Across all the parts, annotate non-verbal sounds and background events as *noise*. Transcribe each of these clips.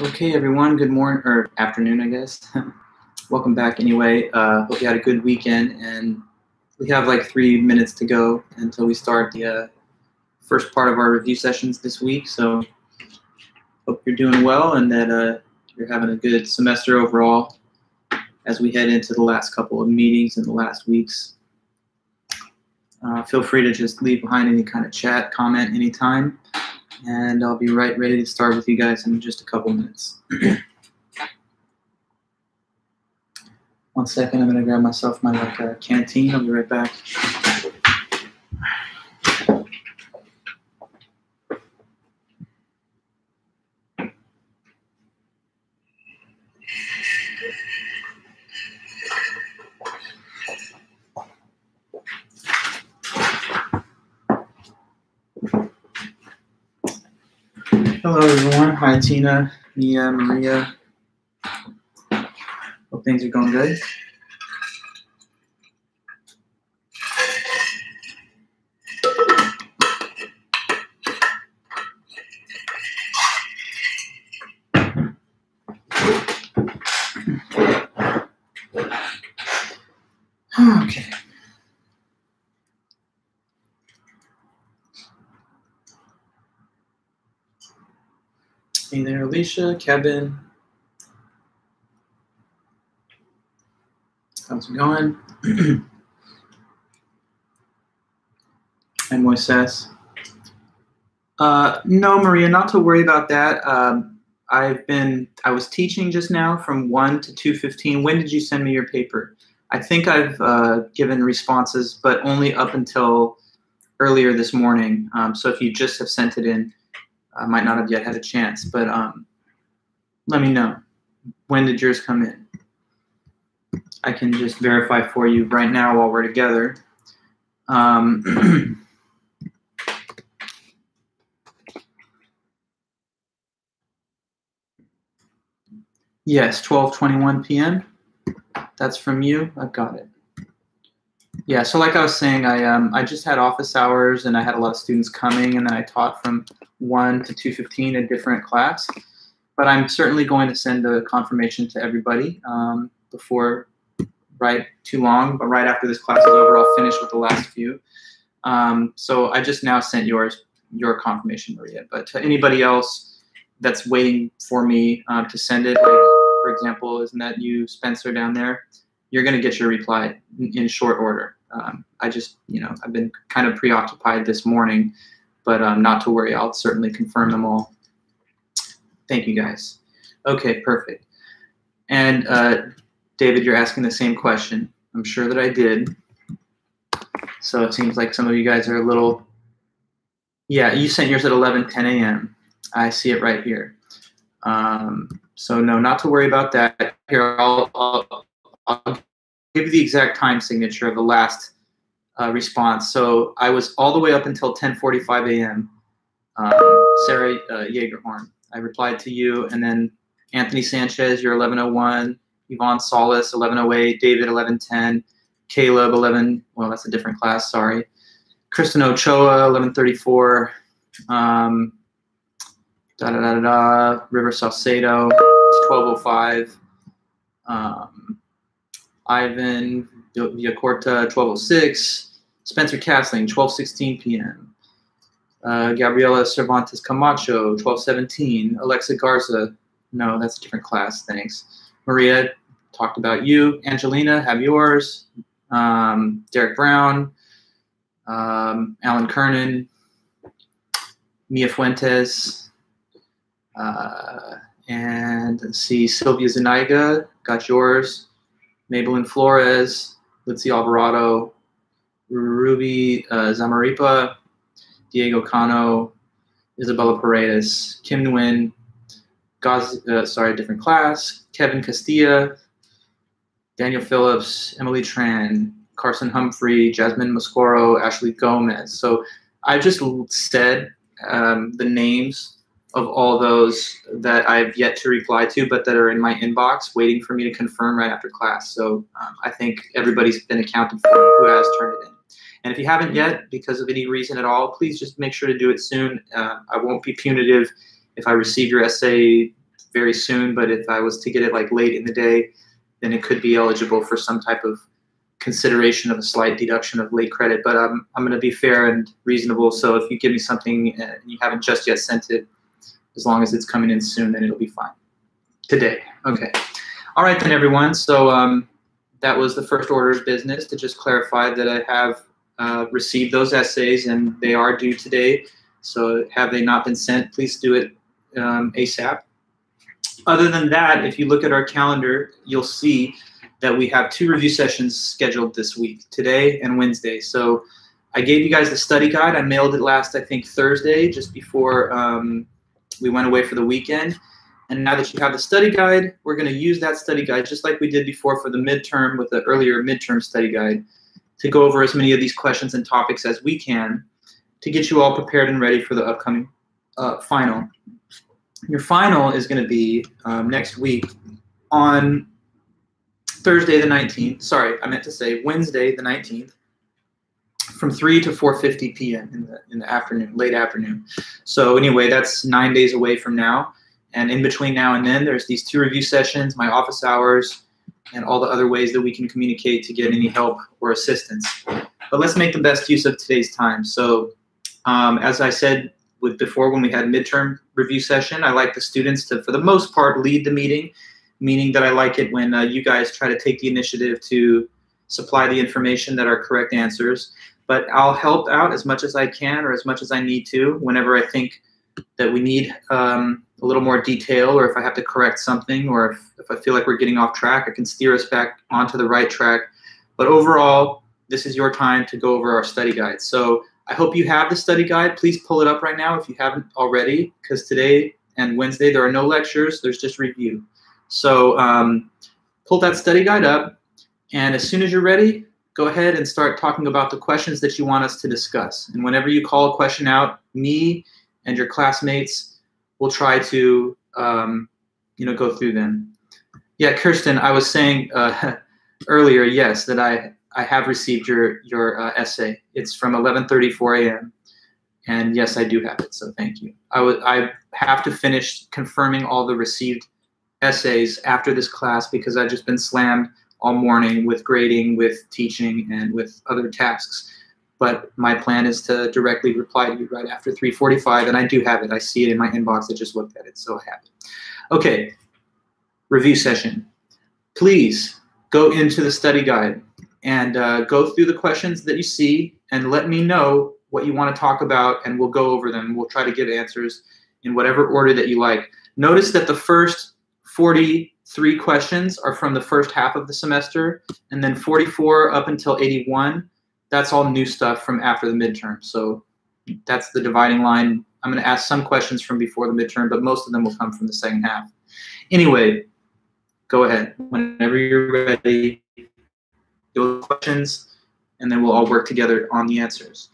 Okay, everyone. Good morning or afternoon, I guess. *laughs* Welcome back. Anyway, uh, hope you had a good weekend, and we have like three minutes to go until we start the uh, first part of our review sessions this week. So, hope you're doing well and that uh, you're having a good semester overall as we head into the last couple of meetings in the last weeks. Uh, feel free to just leave behind any kind of chat, comment anytime and I'll be right ready to start with you guys in just a couple minutes. *clears throat* One second, I'm gonna grab myself my like uh, canteen. I'll be right back. Hello, everyone. Tina, Mia, Maria. Hope things are going good. There, Alicia, Kevin. How's it going? *clears throat* and Moises. Uh, no, Maria, not to worry about that. Um, I've been, I was teaching just now from 1 to 2.15. When did you send me your paper? I think I've uh, given responses, but only up until earlier this morning. Um, so if you just have sent it in, I might not have yet had a chance, but um, let me know. When did yours come in? I can just verify for you right now while we're together. Um, *clears throat* yes, 12:21 p.m. That's from you. I've got it. Yeah, so like I was saying, I um I just had office hours and I had a lot of students coming, and then I taught from one to two fifteen a different class. But I'm certainly going to send a confirmation to everybody um, before right too long. But right after this class is over, I'll finish with the last few. Um, so I just now sent yours your confirmation, Maria. But to anybody else that's waiting for me uh, to send it, like for example, isn't that you, Spencer, down there? You're going to get your reply in, in short order. Um, I just, you know, I've been kind of preoccupied this morning, but um, not to worry. I'll certainly confirm them all. Thank you, guys. Okay, perfect. And uh, David, you're asking the same question. I'm sure that I did. So it seems like some of you guys are a little. Yeah, you sent yours at 11, 10 a.m. I see it right here. Um, so no, not to worry about that. Here, I'll, I'll, I'll give you the exact time signature of the last uh, response. So I was all the way up until 10:45 a.m. Um, Sarah uh, Jaegerhorn. I replied to you, and then Anthony Sanchez, you're 1101. Yvonne Solis, 1108. David, 1110. Caleb, 11. Well, that's a different class. Sorry. Kristen Ochoa, 1134. Um, da da da da da. River Salcedo, 1205. Um, Ivan Villacorta, 1206. Spencer Castling, 1216 p.m. Uh, Gabriela Cervantes Camacho, 1217. Alexa Garza, no, that's a different class, thanks. Maria, talked about you. Angelina, have yours. Um, Derek Brown, um, Alan Kernan, Mia Fuentes, uh, and let's see, Sylvia Zuniga, got yours. Maybelline Flores, Litzy Alvarado, Ruby uh, Zamaripa, Diego Cano, Isabella Paredes, Kim Nguyen, Gaz, uh, sorry, different class, Kevin Castilla, Daniel Phillips, Emily Tran, Carson Humphrey, Jasmine Moscoro, Ashley Gomez. So I just said um, the names of all those that I've yet to reply to, but that are in my inbox waiting for me to confirm right after class. So um, I think everybody's been accounted for who has turned it in. And if you haven't yet, because of any reason at all, please just make sure to do it soon. Uh, I won't be punitive if I receive your essay very soon, but if I was to get it like late in the day, then it could be eligible for some type of consideration of a slight deduction of late credit. But um, I'm going to be fair and reasonable. So if you give me something and you haven't just yet sent it, as long as it's coming in soon, then it'll be fine. Today. Okay. All right, then, everyone. So um, that was the first order of business to just clarify that I have uh, received those essays and they are due today. So have they not been sent, please do it um, ASAP. Other than that, if you look at our calendar, you'll see that we have two review sessions scheduled this week, today and Wednesday. So I gave you guys the study guide. I mailed it last, I think, Thursday, just before um, we went away for the weekend. And now that you have the study guide, we're going to use that study guide just like we did before for the midterm with the earlier midterm study guide to go over as many of these questions and topics as we can to get you all prepared and ready for the upcoming uh, final. Your final is going to be um, next week on Thursday the 19th. Sorry, I meant to say Wednesday the 19th from 3 to 4.50 p.m. in the, in the afternoon, late afternoon. So anyway, that's nine days away from now. And in between now and then, there's these two review sessions, my office hours, and all the other ways that we can communicate to get any help or assistance. But let's make the best use of today's time. So um, as I said with before when we had midterm review session, I like the students to, for the most part, lead the meeting, meaning that I like it when uh, you guys try to take the initiative to supply the information that are correct answers. But I'll help out as much as I can or as much as I need to whenever I think that we need um, a little more detail or if I have to correct something or if, if I feel like we're getting off track, I can steer us back onto the right track. But overall, this is your time to go over our study guide. So I hope you have the study guide. Please pull it up right now if you haven't already, because today and Wednesday there are no lectures, there's just review. So um, pull that study guide up, and as soon as you're ready, go ahead and start talking about the questions that you want us to discuss. And whenever you call a question out, me and your classmates will try to um, you know go through them. Yeah, Kirsten, I was saying uh, *laughs* earlier, yes, that I I have received your your uh, essay. It's from 11:34 a.m. And yes, I do have it. So thank you. I would I have to finish confirming all the received essays after this class because I've just been slammed all morning with grading, with teaching, and with other tasks. But my plan is to directly reply to you right after 3:45, and I do have it. I see it in my inbox. I just looked at it, so I have it. Okay, review session. Please go into the study guide and uh, go through the questions that you see and let me know what you want to talk about and we'll go over them. We'll try to give answers in whatever order that you like. Notice that the first 43 questions are from the first half of the semester and then 44 up until 81, that's all new stuff from after the midterm. So that's the dividing line. I'm going to ask some questions from before the midterm, but most of them will come from the second half. Anyway, go ahead. Whenever you're ready, those questions, and then we'll all work together on the answers.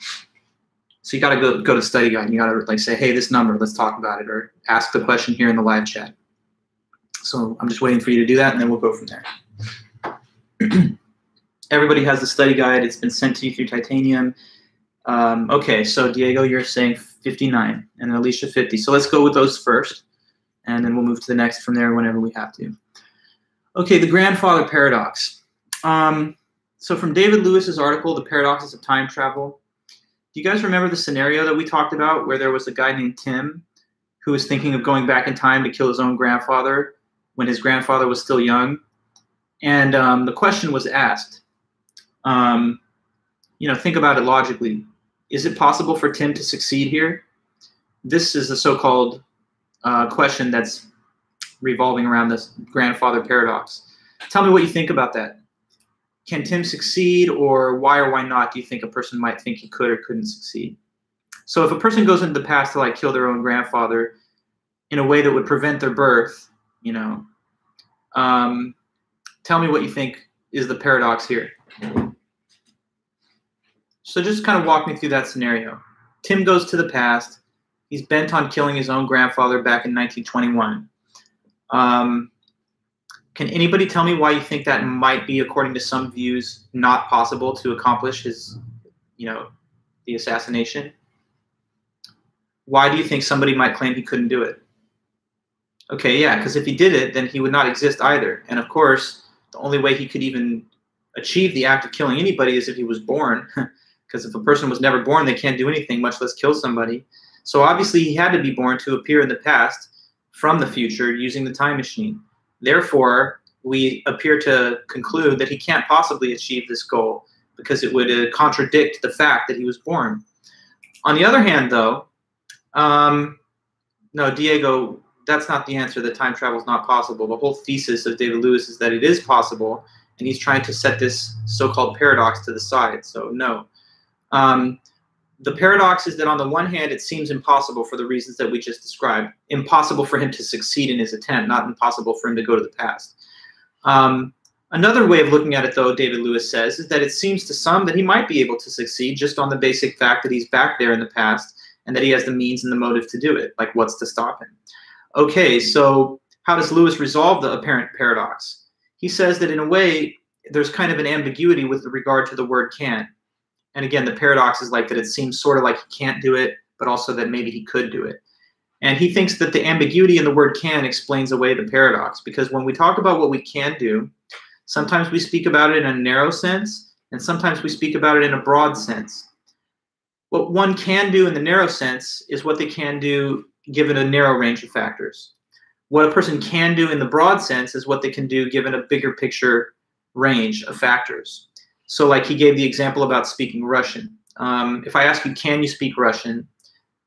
So you got to go go to study guide. And you got to like say, hey, this number, let's talk about it, or ask the question here in the live chat. So I'm just waiting for you to do that, and then we'll go from there. *clears throat* Everybody has the study guide. It's been sent to you through Titanium. Um, okay, so Diego, you're saying 59, and Alicia 50. So let's go with those first, and then we'll move to the next from there whenever we have to. Okay, the grandfather paradox. Um, so from David Lewis's article, The Paradoxes of Time Travel, do you guys remember the scenario that we talked about where there was a guy named Tim who was thinking of going back in time to kill his own grandfather when his grandfather was still young? And um, the question was asked, um, you know, think about it logically. Is it possible for Tim to succeed here? This is the so-called uh, question that's revolving around this grandfather paradox. Tell me what you think about that can Tim succeed, or why or why not do you think a person might think he could or couldn't succeed? So if a person goes into the past to like kill their own grandfather in a way that would prevent their birth, you know, um, tell me what you think is the paradox here. So just kind of walk me through that scenario. Tim goes to the past. He's bent on killing his own grandfather back in 1921. Um, can anybody tell me why you think that might be, according to some views, not possible to accomplish his, you know, the assassination? Why do you think somebody might claim he couldn't do it? Okay, yeah, because if he did it, then he would not exist either. And of course, the only way he could even achieve the act of killing anybody is if he was born. *laughs* Because if a person was never born, they can't do anything, much less kill somebody. So obviously, he had to be born to appear in the past from the future using the time machine. Therefore, we appear to conclude that he can't possibly achieve this goal because it would uh, contradict the fact that he was born. On the other hand, though, um, no, Diego, that's not the answer that time travel is not possible. The whole thesis of David Lewis is that it is possible, and he's trying to set this so called paradox to the side. So, no. Um, the paradox is that on the one hand, it seems impossible for the reasons that we just described. Impossible for him to succeed in his attempt, not impossible for him to go to the past. Um, another way of looking at it, though, David Lewis says, is that it seems to some that he might be able to succeed just on the basic fact that he's back there in the past and that he has the means and the motive to do it. Like, what's to stop him? Okay, so how does Lewis resolve the apparent paradox? He says that in a way, there's kind of an ambiguity with regard to the word can. And again, the paradox is like that it seems sort of like he can't do it, but also that maybe he could do it. And he thinks that the ambiguity in the word can explains away the paradox because when we talk about what we can do, sometimes we speak about it in a narrow sense, and sometimes we speak about it in a broad sense. What one can do in the narrow sense is what they can do given a narrow range of factors. What a person can do in the broad sense is what they can do given a bigger picture range of factors. So, like he gave the example about speaking Russian. Um, if I ask you, can you speak Russian?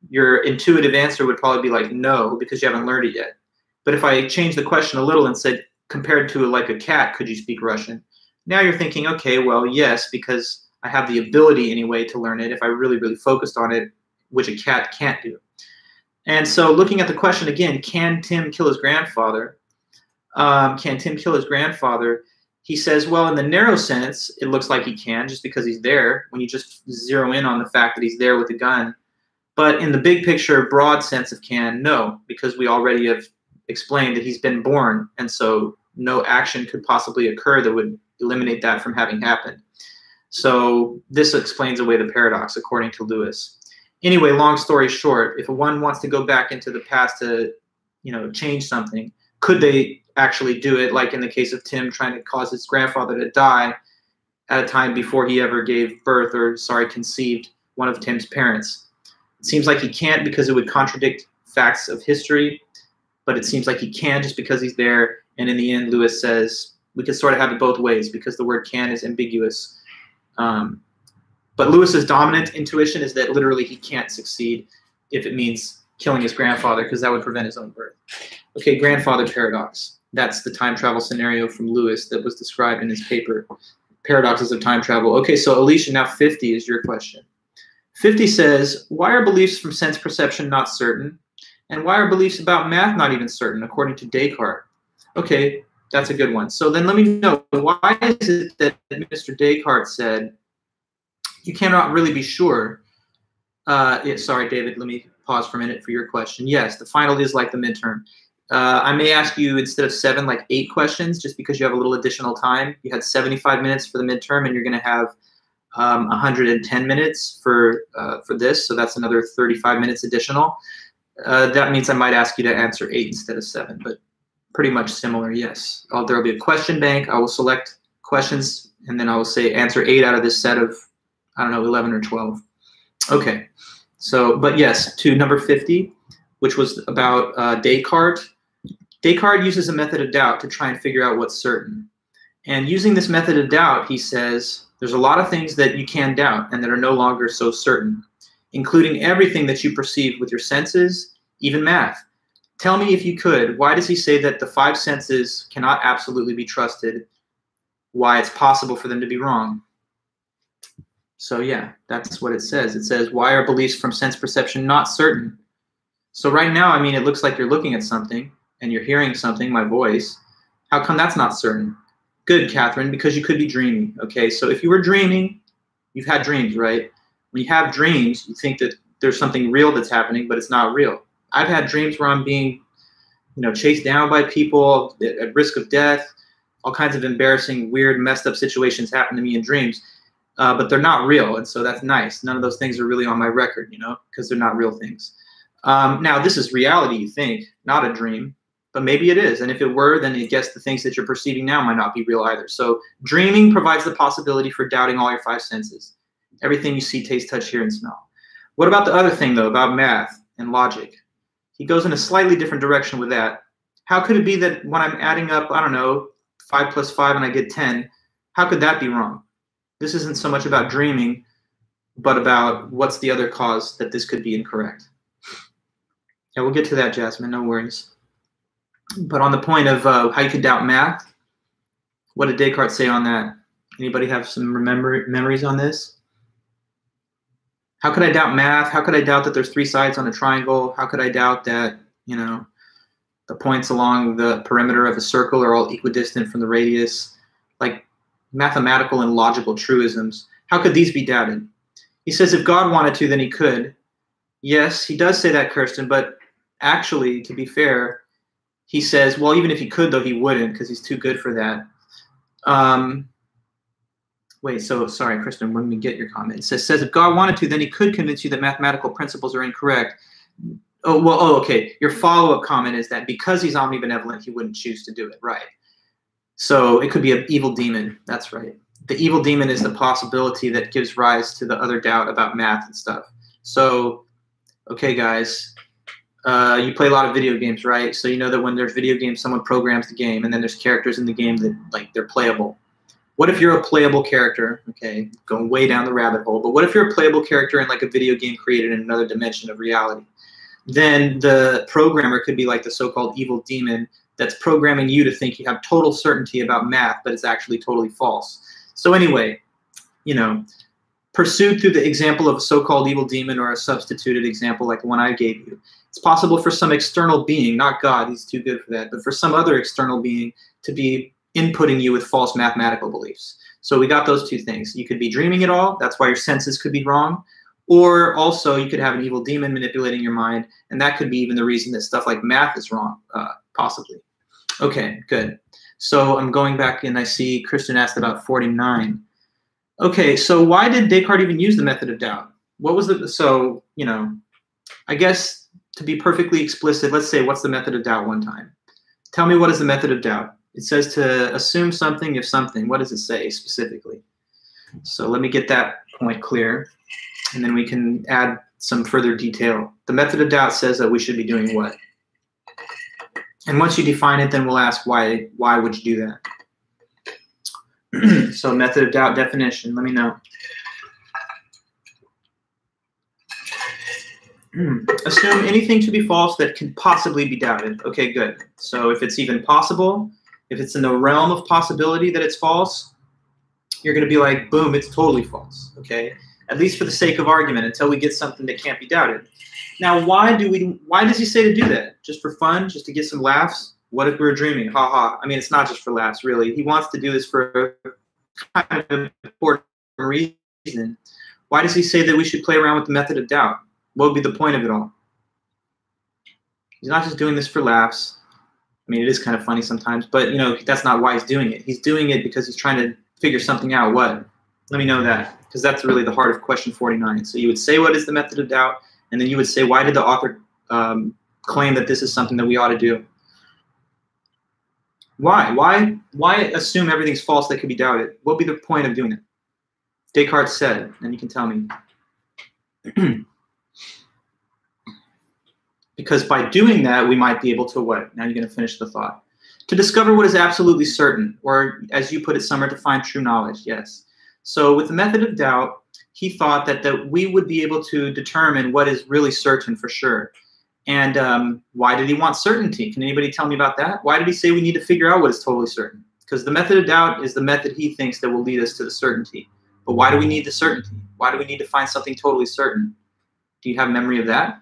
Your intuitive answer would probably be like, no, because you haven't learned it yet. But if I change the question a little and said, compared to like a cat, could you speak Russian? Now you're thinking, okay, well, yes, because I have the ability anyway to learn it if I really, really focused on it, which a cat can't do. And so, looking at the question again, can Tim kill his grandfather? Um, can Tim kill his grandfather? He says, well, in the narrow sense, it looks like he can just because he's there when you just zero in on the fact that he's there with a gun. But in the big picture, broad sense of can, no, because we already have explained that he's been born. And so no action could possibly occur that would eliminate that from having happened. So this explains away the paradox, according to Lewis. Anyway, long story short, if one wants to go back into the past to, you know, change something, could they actually do it, like in the case of Tim trying to cause his grandfather to die at a time before he ever gave birth or, sorry, conceived one of Tim's parents. It seems like he can't because it would contradict facts of history, but it seems like he can just because he's there. And in the end, Lewis says we can sort of have it both ways because the word can is ambiguous. Um, but Lewis's dominant intuition is that literally he can't succeed if it means killing his grandfather because that would prevent his own birth. Okay, grandfather paradox. That's the time travel scenario from Lewis that was described in his paper, Paradoxes of Time Travel. Okay, so Alicia, now 50 is your question. 50 says, why are beliefs from sense perception not certain? And why are beliefs about math not even certain, according to Descartes? Okay, that's a good one. So then let me know, why is it that Mr. Descartes said, you cannot really be sure? Uh, yeah, sorry, David, let me pause for a minute for your question. Yes, the final is like the midterm. Uh, I may ask you instead of seven, like eight questions, just because you have a little additional time. You had 75 minutes for the midterm, and you're going to have um, 110 minutes for uh, for this, so that's another 35 minutes additional. Uh, that means I might ask you to answer eight instead of seven, but pretty much similar. Yes, there will be a question bank. I will select questions, and then I will say answer eight out of this set of I don't know 11 or 12. Okay, so but yes, to number 50, which was about uh, Descartes Descartes uses a method of doubt to try and figure out what's certain. And using this method of doubt, he says, there's a lot of things that you can doubt and that are no longer so certain, including everything that you perceive with your senses, even math. Tell me if you could, why does he say that the five senses cannot absolutely be trusted? Why it's possible for them to be wrong? So, yeah, that's what it says. It says, why are beliefs from sense perception not certain? So, right now, I mean, it looks like you're looking at something and you're hearing something, my voice, how come that's not certain? Good, Catherine, because you could be dreaming. Okay, so if you were dreaming, you've had dreams, right? When you have dreams, you think that there's something real that's happening, but it's not real. I've had dreams where I'm being, you know, chased down by people at risk of death. All kinds of embarrassing, weird, messed up situations happen to me in dreams, uh, but they're not real, and so that's nice. None of those things are really on my record, you know, because they're not real things. Um, now, this is reality, you think, not a dream. but maybe it is. And if it were, then I guess the things that you're perceiving now might not be real either. So dreaming provides the possibility for doubting all your five senses. Everything you see, taste, touch, hear, and smell. What about the other thing, though, about math and logic? He goes in a slightly different direction with that. How could it be that when I'm adding up, I don't know, 5 plus 5 and I get 10, how could that be wrong? This isn't so much about dreaming, but about what's the other cause that this could be incorrect. Yeah, we'll get to that, Jasmine, no worries. But on the point of uh, how you could doubt math, what did Descartes say on that? Anybody have some remember memories on this? How could I doubt math? How could I doubt that there's three sides on a triangle? How could I doubt that, you know, the points along the perimeter of a circle are all equidistant from the radius? Mathematical and logical truisms. How could these be doubted? He says if God wanted to, then he could. Yes, he does say that, Kirsten, but actually, to be fair, he says, well, even if he could, though, he wouldn't because he's too good for that. Um, wait, so sorry, Kristen, let me get your comment. It says, says if God wanted to, then he could convince you that mathematical principles are incorrect. Oh, well, oh, okay. Your follow-up comment is that because he's omnibenevolent, he wouldn't choose to do it. Right. So it could be an evil demon. That's right. The evil demon is the possibility that gives rise to the other doubt about math and stuff. So, okay, guys, uh, you play a lot of video games, right? So you know that when there's video games, someone programs the game, and then there's characters in the game that like they're playable. What if you're a playable character? Okay, going way down the rabbit hole. But what if you're a playable character in like a video game created in another dimension of reality? Then the programmer could be like the so-called evil demon that's programming you to think you have total certainty about math, but it's actually totally false. So anyway, you know, pursued through the example of a so-called evil demon or a substituted example like the one I gave you, it's possible for some external being, not God, he's too good for that, but for some other external being to be inputting you with false mathematical beliefs. So we got those two things. You could be dreaming it all, that's why your senses could be wrong, or also you could have an evil demon manipulating your mind, and that could be even the reason that stuff like math is wrong, uh, possibly. Okay, good. So I'm going back and I see Christian asked about 49. Okay, so why did Descartes even use the method of doubt? What was the, so, you know, I guess to be perfectly explicit, let's say what's the method of doubt one time. Tell me what is the method of doubt. It says to assume something if something. What does it say specifically? So let me get that point clear, and then we can add some further detail. The method of doubt says that we should be doing what? And once you define it, then we'll ask why why would you do that? *clears throat* so method of doubt definition, let me know. *clears throat* Assume anything to be false that can possibly be doubted. Okay, good. So if it's even possible, if it's in the realm of possibility that it's false, you're going to be like, boom, it's totally false. Okay, at least for the sake of argument, until we get something that can't be doubted. Now, why do we? Why does he say to do that? Just for fun? Just to get some laughs? What if we are dreaming? Ha ha. I mean, it's not just for laughs, really. He wants to do this for a kind of important reason. Why does he say that we should play around with the method of doubt? What would be the point of it all? He's not just doing this for laughs. I mean, it is kind of funny sometimes, but you know, that's not why he's doing it. He's doing it because he's trying to figure something out. What? Let me know that, because that's really the heart of question 49. So you would say, what is the method of doubt? And then you would say, why did the author um, claim that this is something that we ought to do? Why? Why? Why assume everything's false that could be doubted? What would be the point of doing it? Descartes said, and you can tell me. *clears throat* because by doing that, we might be able to what? Now you're going to finish the thought. To discover what is absolutely certain, or as you put it, Summer, to find true knowledge. Yes. So with the method of doubt, he thought that, that we would be able to determine what is really certain for sure. And um, why did he want certainty? Can anybody tell me about that? Why did he say we need to figure out what is totally certain? Because the method of doubt is the method he thinks that will lead us to the certainty. But why do we need the certainty? Why do we need to find something totally certain? Do you have memory of that?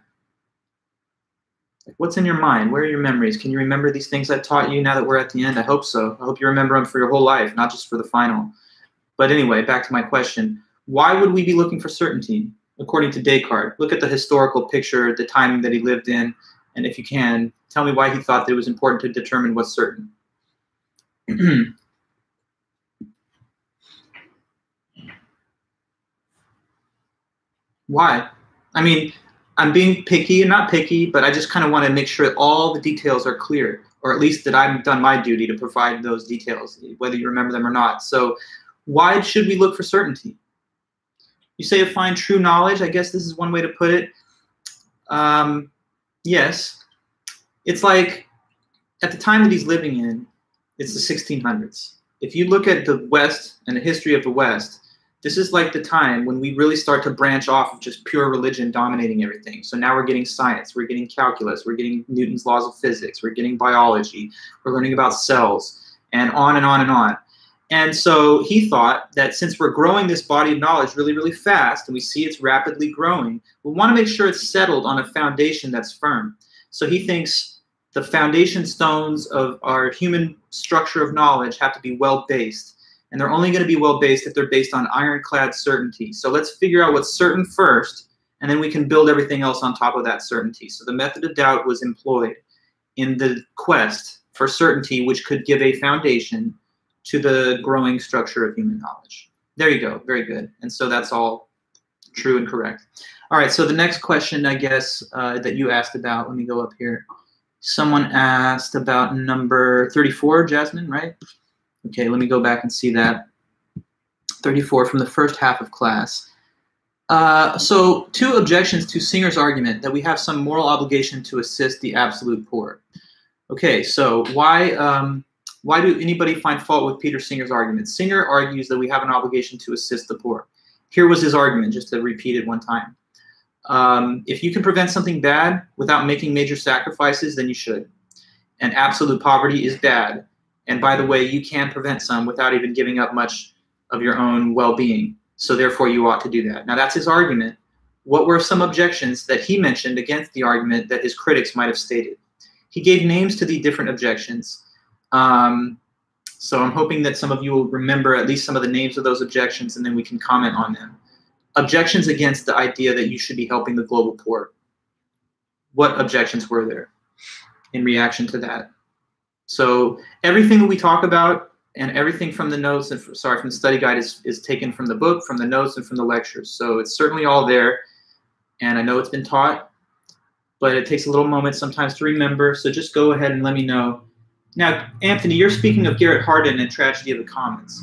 What's in your mind? Where are your memories? Can you remember these things I taught you now that we're at the end? I hope so. I hope you remember them for your whole life, not just for the final. But anyway, back to my question. Why would we be looking for certainty? According to Descartes, look at the historical picture, the time that he lived in, and if you can, tell me why he thought that it was important to determine what's certain. *clears throat* why? I mean, I'm being picky and not picky, but I just kind of want to make sure that all the details are clear. or at least that I've done my duty to provide those details, whether you remember them or not. So, why should we look for certainty? You say to find true knowledge. I guess this is one way to put it. Um, yes, it's like at the time that he's living in, it's the 1600s. If you look at the West and the history of the West, this is like the time when we really start to branch off of just pure religion dominating everything. So now we're getting science, we're getting calculus, we're getting Newton's laws of physics, we're getting biology, we're learning about cells, and on and on and on. And so he thought that since we're growing this body of knowledge really, really fast, and we see it's rapidly growing, we want to make sure it's settled on a foundation that's firm. So he thinks the foundation stones of our human structure of knowledge have to be well based and they're only going to be well based if they're based on ironclad certainty. So let's figure out what's certain first, and then we can build everything else on top of that certainty. So the method of doubt was employed in the quest for certainty, which could give a foundation to the growing structure of human knowledge. There you go. Very good. And so that's all true and correct. All right. So the next question, I guess, uh, that you asked about, let me go up here. Someone asked about number 34, Jasmine, right? Okay, let me go back and see that. 34 from the first half of class. Uh, so, two objections to Singer's argument that we have some moral obligation to assist the absolute poor. Okay, so why um, why do anybody find fault with Peter Singer's argument? Singer argues that we have an obligation to assist the poor. Here was his argument, just to repeat it one time. Um, if you can prevent something bad without making major sacrifices, then you should. And absolute poverty is bad, and by the way, you can prevent some without even giving up much of your own well being. So therefore, you ought to do that. Now, that's his argument. What were some objections that he mentioned against the argument that his critics might have stated? He gave names to the different objections. Um, so I'm hoping that some of you will remember at least some of the names of those objections and then we can comment on them. Objections against the idea that you should be helping the global poor. What objections were there in reaction to that? So everything that we talk about and everything from the notes and sorry from the study guide is, is taken from the book, from the notes, and from the lectures. So it's certainly all there. And I know it's been taught, but it takes a little moment sometimes to remember. So just go ahead and let me know. Now, Anthony, you're speaking of Garrett Hardin and Tragedy of the Commons.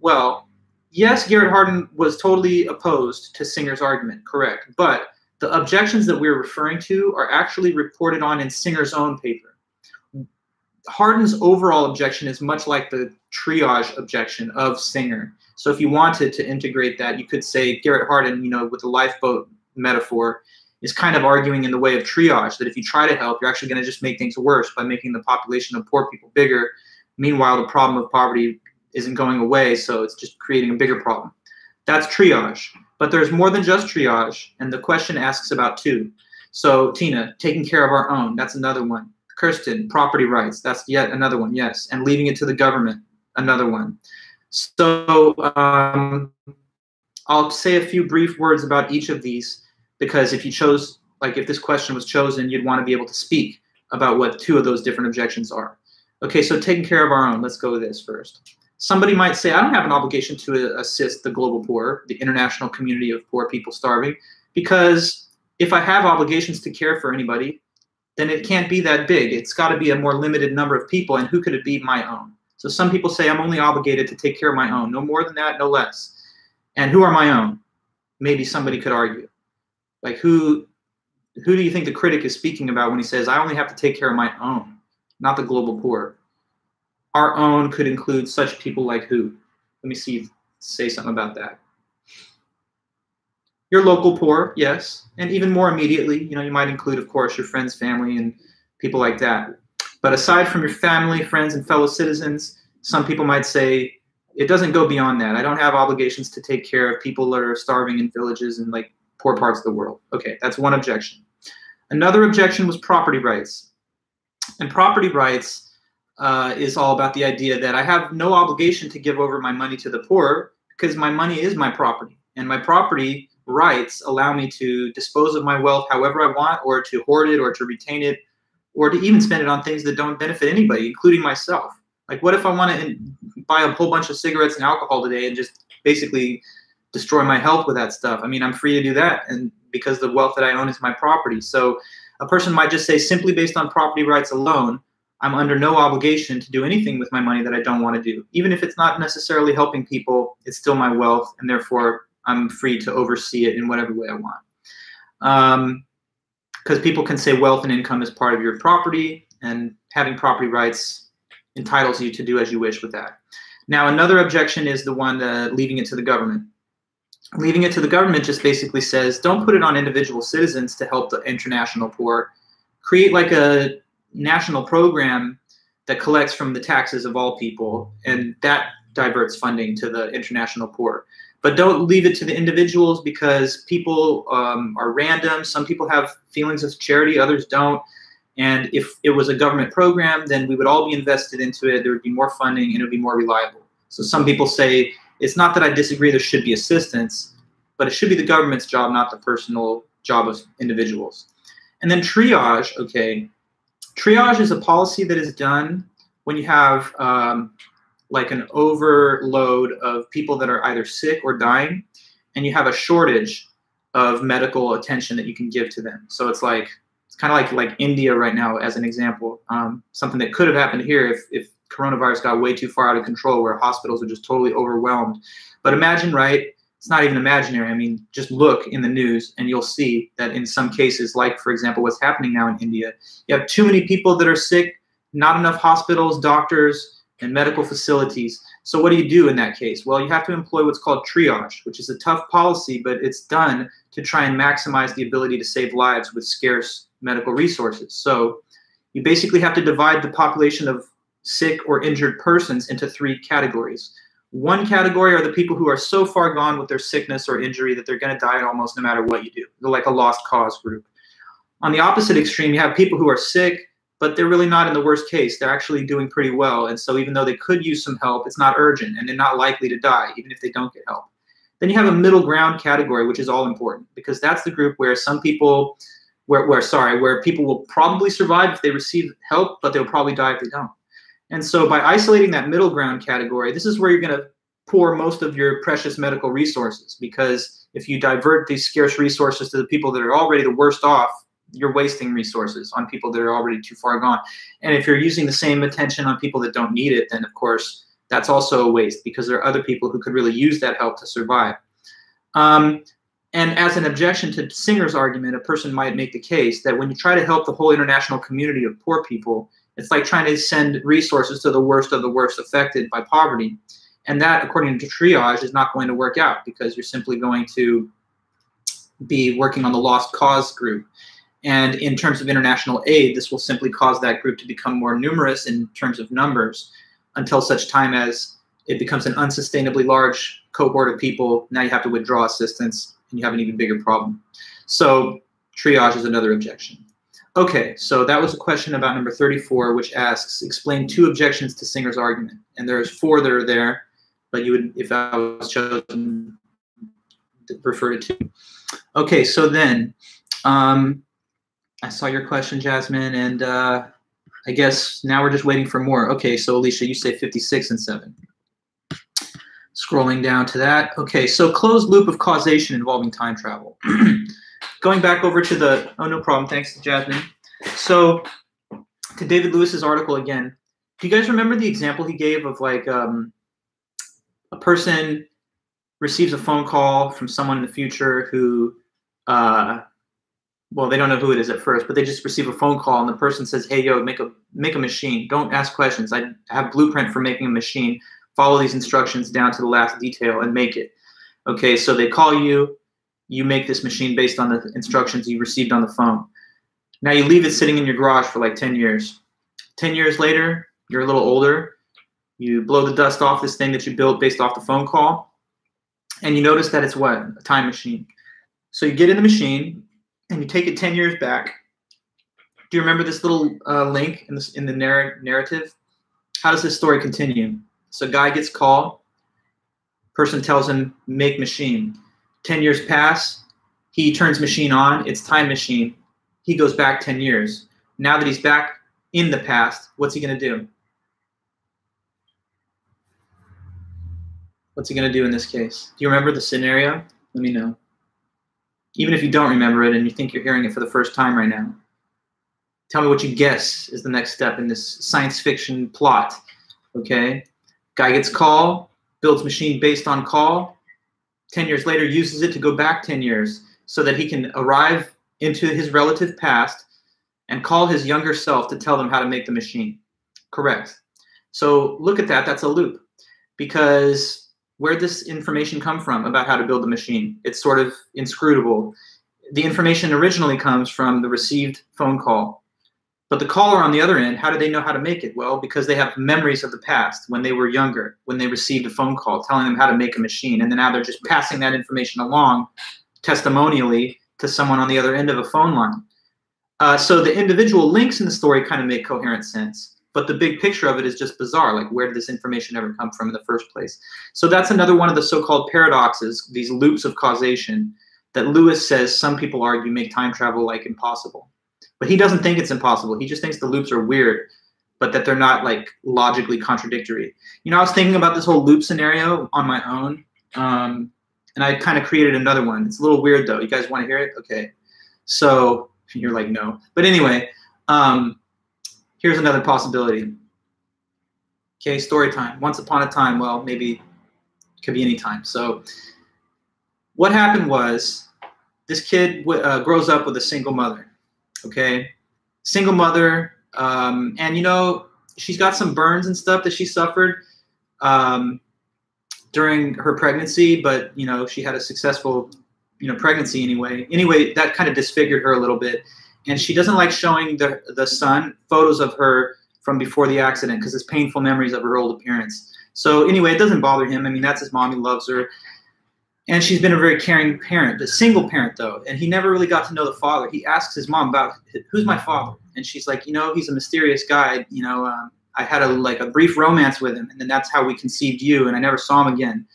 Well, yes, Garrett Hardin was totally opposed to Singer's argument, correct. But the objections that we're referring to are actually reported on in Singer's own paper. Hardin's overall objection is much like the triage objection of Singer. So if you wanted to integrate that, you could say Garrett Hardin, you know, with the lifeboat metaphor, is kind of arguing in the way of triage that if you try to help, you're actually going to just make things worse by making the population of poor people bigger. Meanwhile, the problem of poverty isn't going away, so it's just creating a bigger problem. That's triage. But there's more than just triage, and the question asks about two. So, Tina, taking care of our own, that's another one. Kirsten, property rights. That's yet another one, yes. And leaving it to the government, another one. So um, I'll say a few brief words about each of these because if you chose, like if this question was chosen, you'd want to be able to speak about what two of those different objections are. Okay, so taking care of our own. Let's go with this first. Somebody might say, I don't have an obligation to uh, assist the global poor, the international community of poor people starving, because if I have obligations to care for anybody, then it can't be that big. It's got to be a more limited number of people. And who could it be? My own. So some people say I'm only obligated to take care of my own. No more than that, no less. And who are my own? Maybe somebody could argue. Like who who do you think the critic is speaking about when he says I only have to take care of my own, not the global poor? Our own could include such people like who? Let me see say something about that your local poor, yes, and even more immediately, you know, you might include, of course, your friends, family, and people like that. But aside from your family, friends, and fellow citizens, some people might say it doesn't go beyond that. I don't have obligations to take care of people that are starving in villages and like poor parts of the world. Okay, that's one objection. Another objection was property rights. And property rights uh, is all about the idea that I have no obligation to give over my money to the poor because my money is my property. And my property rights allow me to dispose of my wealth however I want, or to hoard it, or to retain it, or to even spend it on things that don't benefit anybody, including myself. Like, what if I want to buy a whole bunch of cigarettes and alcohol today and just basically destroy my health with that stuff? I mean, I'm free to do that, and because the wealth that I own is my property. So, a person might just say, simply based on property rights alone, I'm under no obligation to do anything with my money that I don't want to do. Even if it's not necessarily helping people, it's still my wealth, and therefore I'm free to oversee it in whatever way I want. Because um, people can say wealth and income is part of your property, and having property rights entitles you to do as you wish with that. Now, another objection is the one uh, leaving it to the government. Leaving it to the government just basically says don't put it on individual citizens to help the international poor. Create like a national program that collects from the taxes of all people, and that diverts funding to the international poor. But don't leave it to the individuals because people um, are random. Some people have feelings of charity, others don't. And if it was a government program, then we would all be invested into it. There would be more funding and it would be more reliable. So some people say it's not that I disagree there should be assistance, but it should be the government's job, not the personal job of individuals. And then triage, okay, Triage is a policy that is done when you have um, like an overload of people that are either sick or dying, and you have a shortage of medical attention that you can give to them. So it's like it's kind of like like India right now, as an example, um, something that could have happened here if if coronavirus got way too far out of control, where hospitals are just totally overwhelmed. But imagine, right? it's not even imaginary. I mean, just look in the news and you'll see that in some cases, like for example, what's happening now in India, you have too many people that are sick, not enough hospitals, doctors, and medical facilities. So what do you do in that case? Well, you have to employ what's called triage, which is a tough policy, but it's done to try and maximize the ability to save lives with scarce medical resources. So you basically have to divide the population of sick or injured persons into three categories. One category are the people who are so far gone with their sickness or injury that they're going to die almost no matter what you do. They're like a lost cause group. On the opposite extreme, you have people who are sick, but they're really not in the worst case. They're actually doing pretty well. And so even though they could use some help, it's not urgent and they're not likely to die, even if they don't get help. Then you have a middle ground category, which is all important because that's the group where some people, where, where sorry, where people will probably survive if they receive help, but they'll probably die if they don't. And so by isolating that middle ground category, this is where you're going to pour most of your precious medical resources because if you divert these scarce resources to the people that are already the worst off, you're wasting resources on people that are already too far gone. And if you're using the same attention on people that don't need it, then of course that's also a waste because there are other people who could really use that help to survive. Um, and as an objection to Singer's argument, a person might make the case that when you try to help the whole international community of poor people, it's like trying to send resources to the worst of the worst affected by poverty. And that, according to triage, is not going to work out because you're simply going to be working on the lost cause group. And in terms of international aid, this will simply cause that group to become more numerous in terms of numbers until such time as it becomes an unsustainably large cohort of people. Now you have to withdraw assistance and you have an even bigger problem. So triage is another objection. Okay, so that was a question about number 34, which asks, explain two objections to Singer's argument. And there's four that are there, but you would, if I was chosen, refer to two. Okay, so then, um, I saw your question, Jasmine, and uh, I guess now we're just waiting for more. Okay, so Alicia, you say 56 and 7. Scrolling down to that. Okay, so closed loop of causation involving time travel. *clears throat* going back over to the, oh, no problem. Thanks, Jasmine. So to David Lewis's article again, do you guys remember the example he gave of like um, a person receives a phone call from someone in the future who, uh, well, they don't know who it is at first, but they just receive a phone call and the person says, "Hey, yo, make a make a machine. Don't ask questions. I have blueprint for making a machine. Follow these instructions down to the last detail and make it." Okay, so they call you you make this machine based on the instructions you received on the phone. Now you leave it sitting in your garage for like 10 years. 10 years later, you're a little older. You blow the dust off this thing that you built based off the phone call, and you notice that it's what? A time machine. So you get in the machine and you take it 10 years back. Do you remember this little uh, link in, this, in the narr- narrative? How does this story continue? So guy gets called, person tells him, make machine. 10 years pass, he turns machine on, it's time machine. He goes back 10 years. Now that he's back in the past, what's he going to do? What's he going to do in this case? Do you remember the scenario? Let me know. Even if you don't remember it and you think you're hearing it for the first time right now. Tell me what you guess is the next step in this science fiction plot. Okay, guy gets call, builds machine based on call. Ten years later, uses it to go back ten years so that he can arrive into his relative past and call his younger self to tell them how to make the machine. Correct. So look at that. That's a loop because where this information come from about how to build the machine? It's sort of inscrutable. The information originally comes from the received phone call. But the caller on the other end, how do they know how to make it? Well, because they have memories of the past when they were younger, when they received a phone call telling them how to make a machine. And then now they're just passing that information along testimonially to someone on the other end of a phone line. Uh, so the individual links in the story kind of make coherent sense but the big picture of it is just bizarre. Like, where did this information ever come from in the first place? So that's another one of the so-called paradoxes, these loops of causation, that Lewis says some people argue make time travel like impossible. But he doesn't think it's impossible. He just thinks the loops are weird, but that they're not like logically contradictory. You know, I was thinking about this whole loop scenario on my own, um, and I kind of created another one. It's a little weird though. You guys want to hear it? Okay. So you're like, no. But anyway, um, here's another possibility. Okay, story time. Once upon a time, well, maybe could be any time. So, what happened was this kid uh, grows up with a single mother. Okay, single mother, um, and you know she's got some burns and stuff that she suffered um, during her pregnancy, but you know she had a successful, you know, pregnancy anyway. Anyway, that kind of disfigured her a little bit and she doesn't like showing the the son photos of her from before the accident because it's painful memories of her old appearance. So anyway, it doesn't bother him. I mean, that's his mom. He loves her, and she's been a very caring parent, a single parent though, and he never really got to know the father. He asks his mom about who's my father, and she's like, you know, he's a mysterious guy. You know, um, I had a like a brief romance with him, and then that's how we conceived you, and I never saw him again.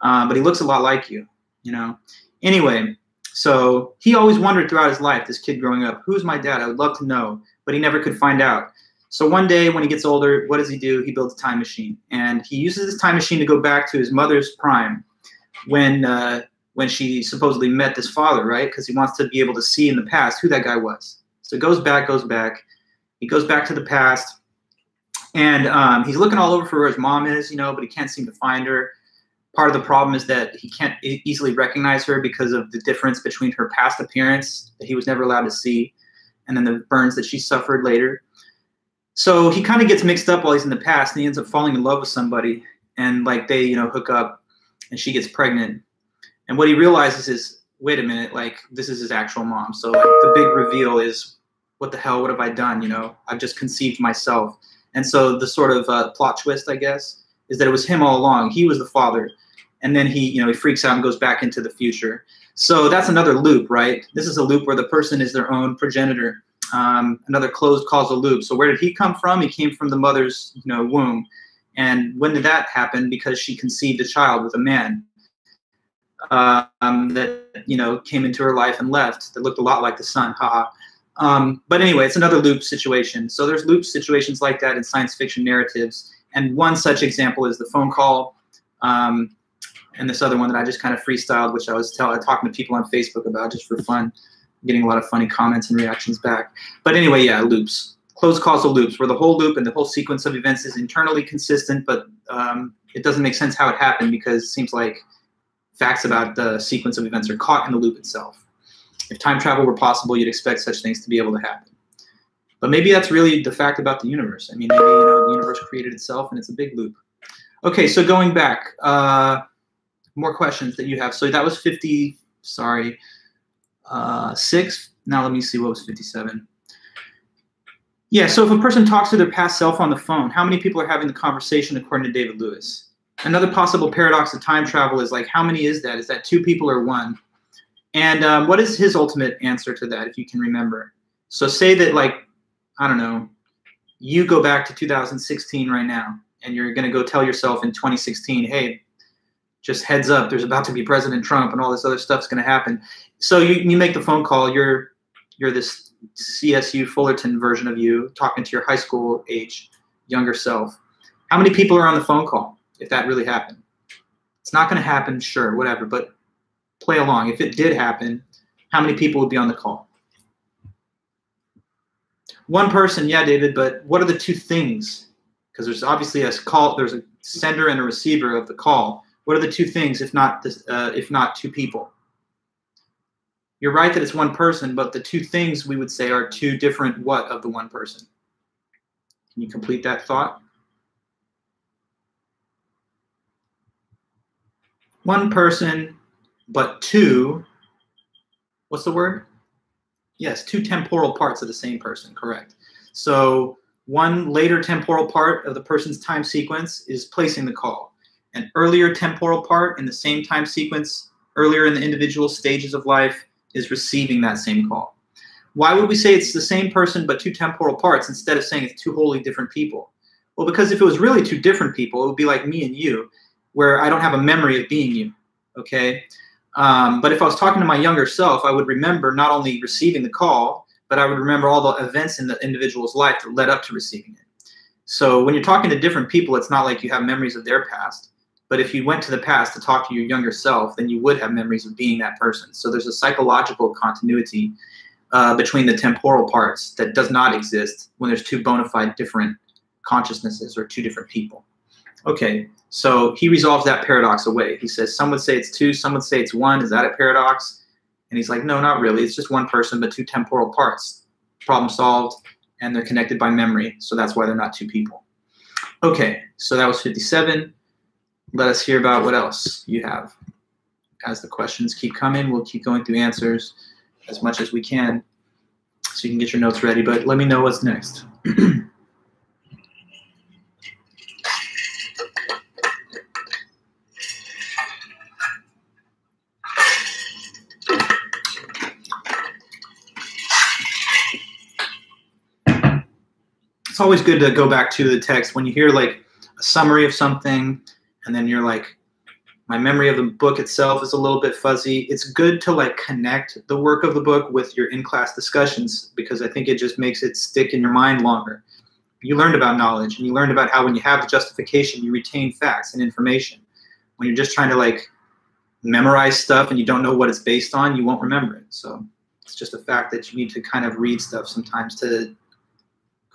Uh, but he looks a lot like you. You know. Anyway, so he always wondered throughout his life, this kid growing up, who's my dad? I would love to know, but he never could find out. So one day when he gets older, what does he do? He builds a time machine, and he uses this time machine to go back to his mother's prime, when uh, when she supposedly met this father, right? Because he wants to be able to see in the past who that guy was. So goes back, goes back. He goes back to the past, and um, he's looking all over for where his mom is, you know, but he can't seem to find her part of the problem is that he can't easily recognize her because of the difference between her past appearance that he was never allowed to see and then the burns that she suffered later. So he kind of gets mixed up while he's in the past and he ends up falling in love with somebody and like they, you know, hook up and she gets pregnant. And what he realizes is, wait a minute, like this is his actual mom. So like, the big reveal is, what the hell? What have I done? You know, I've just conceived myself. And so the sort of uh, plot twist, I guess, is that it was him all along. He was the father and then he you know he freaks out and goes back into the future so that's another loop right this is a loop where the person is their own progenitor um, another closed causal loop so where did he come from he came from the mother's you know womb and when did that happen because she conceived a child with a man um, that you know came into her life and left that looked a lot like the haha. Um, but anyway it's another loop situation. So there's loop situations like that in science fiction narratives. And one such example is the phone call um, and this other one that I just kind of freestyled, which I was tell- talking to people on Facebook about just for fun, getting a lot of funny comments and reactions back. But anyway, yeah, loops, closed causal loops, where the whole loop and the whole sequence of events is internally consistent, but um, it doesn't make sense how it happened because it seems like facts about the sequence of events are caught in the loop itself. If time travel were possible, you'd expect such things to be able to happen. But maybe that's really the fact about the universe. I mean, maybe you know the universe created itself and it's a big loop. Okay, so going back. Uh, more questions that you have. So that was 50, sorry, uh, six. Now let me see what was 57. Yeah, so if a person talks to their past self on the phone, how many people are having the conversation according to David Lewis? Another possible paradox of time travel is like, how many is that? Is that two people or one? And um, what is his ultimate answer to that, if you can remember? So say that, like, I don't know, you go back to 2016 right now, and you're going to go tell yourself in 2016, hey, just heads up, there's about to be President Trump and all this other stuff's going to happen. So you, you make the phone call. You're you're this CSU Fullerton version of you talking to your high school age younger self. How many people are on the phone call if that really happened? It's not going to happen, sure, whatever, but play along. If it did happen, how many people would be on the call? One person, yeah, David, but what are the two things? Because there's obviously a call, there's a sender and a receiver of the call. What are the two things, if not this, uh, if not two people? You're right that it's one person, but the two things we would say are two different what of the one person. Can you complete that thought? One person, but two, what's the word? Yes, two temporal parts of the same person, correct. So one later temporal part of the person's time sequence is placing the call. An earlier temporal part in the same time sequence, earlier in the individual stages of life, is receiving that same call. Why would we say it's the same person but two temporal parts instead of saying it's two wholly different people? Well, because if it was really two different people, it would be like me and you, where I don't have a memory of being you. Okay. Um, but if I was talking to my younger self, I would remember not only receiving the call, but I would remember all the events in the individual's life that led up to receiving it. So when you're talking to different people, it's not like you have memories of their past. But if you went to the past to talk to your younger self, then you would have memories of being that person. So there's a psychological continuity uh, between the temporal parts that does not exist when there's two bona fide different consciousnesses or two different people. Okay, so he resolves that paradox away. He says, some would say it's two, some would say it's one. Is that a paradox? And he's like, no, not really. It's just one person, but two temporal parts. Problem solved, and they're connected by memory. So that's why they're not two people. Okay, so that was 57. Let us hear about what else you have. As the questions keep coming, we'll keep going through answers as much as we can so you can get your notes ready. But let me know what's next. *clears throat* it's always good to go back to the text when you hear like a summary of something and then you're like my memory of the book itself is a little bit fuzzy. It's good to like connect the work of the book with your in-class discussions because i think it just makes it stick in your mind longer. You learned about knowledge and you learned about how when you have the justification you retain facts and information. When you're just trying to like memorize stuff and you don't know what it's based on you won't remember it. So it's just a fact that you need to kind of read stuff sometimes to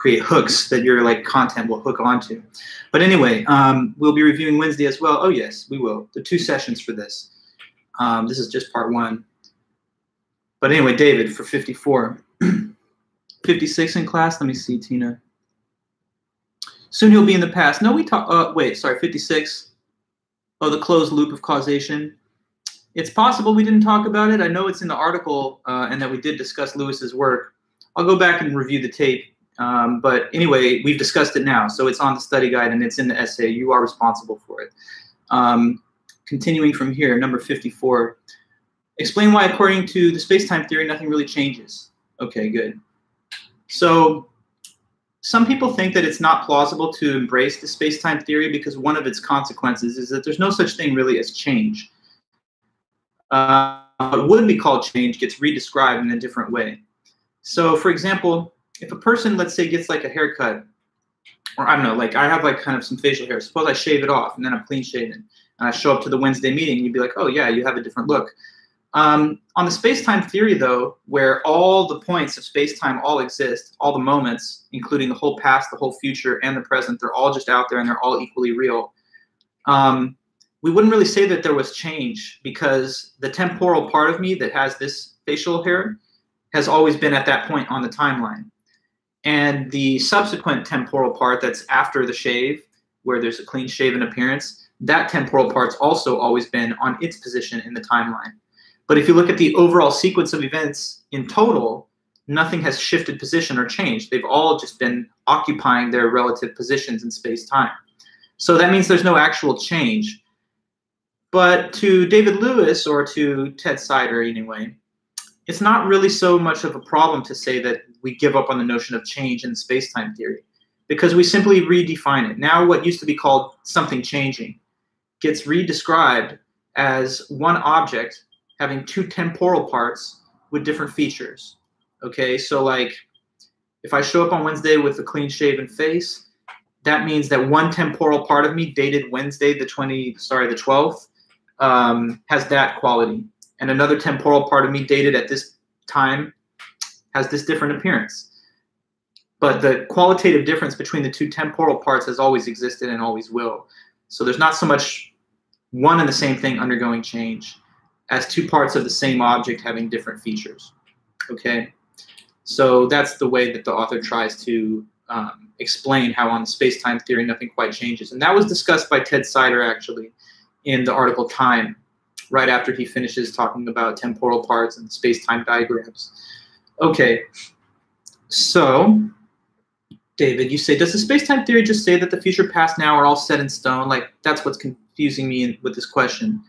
create hooks that your like content will hook onto. But anyway, um, we'll be reviewing Wednesday as well. Oh yes, we will. The two sessions for this. Um, this is just part one. But anyway, David for 54. *clears throat* 56 in class. Let me see, Tina. Soon he'll be in the past. No, we talk. Uh, wait, sorry, 56. Oh, the closed loop of causation. It's possible we didn't talk about it. I know it's in the article uh, and that we did discuss Lewis's work. I'll go back and review the tape. Um, but anyway, we've discussed it now, so it's on the study guide and it's in the essay. You are responsible for it. Um, continuing from here, number 54. Explain why, according to the space-time theory, nothing really changes. Okay, good. So some people think that it's not plausible to embrace the space-time theory because one of its consequences is that there's no such thing really as change. Uh, what would be called change gets redescribed in a different way. So, for example, if a person, let's say, gets like a haircut, or I don't know, like I have like kind of some facial hair. Suppose I shave it off and then I'm clean shaven, and I show up to the Wednesday meeting, you'd be like, oh yeah, you have a different look. Um, on the space-time theory, though, where all the points of space-time all exist, all the moments, including the whole past, the whole future, and the present, they're all just out there and they're all equally real. Um, we wouldn't really say that there was change because the temporal part of me that has this facial hair has always been at that point on the timeline. And the subsequent temporal part that's after the shave, where there's a clean shaven appearance, that temporal part's also always been on its position in the timeline. But if you look at the overall sequence of events in total, nothing has shifted position or changed. They've all just been occupying their relative positions in space time. So that means there's no actual change. But to David Lewis or to Ted Sider, anyway, it's not really so much of a problem to say that we give up on the notion of change in space-time theory because we simply redefine it. Now what used to be called something changing gets redescribed as one object having two temporal parts with different features. Okay, so like if I show up on Wednesday with a clean shaven face, that means that one temporal part of me dated Wednesday the 20, sorry, the 12th, um, has that quality. And another temporal part of me dated at this time has this different appearance. but the qualitative difference between the two temporal parts has always existed and always will. So there's not so much one and the same thing undergoing change as two parts of the same object having different features. Okay, so that's the way that the author tries to um, explain how on space-time theory nothing quite changes. And that was discussed by Ted Sider actually in the article Time, right after he finishes talking about temporal parts and space-time diagrams. Okay, so David, you say, does the space-time theory just say that the future, past, now are all set in stone? Like that's what's confusing me with this question.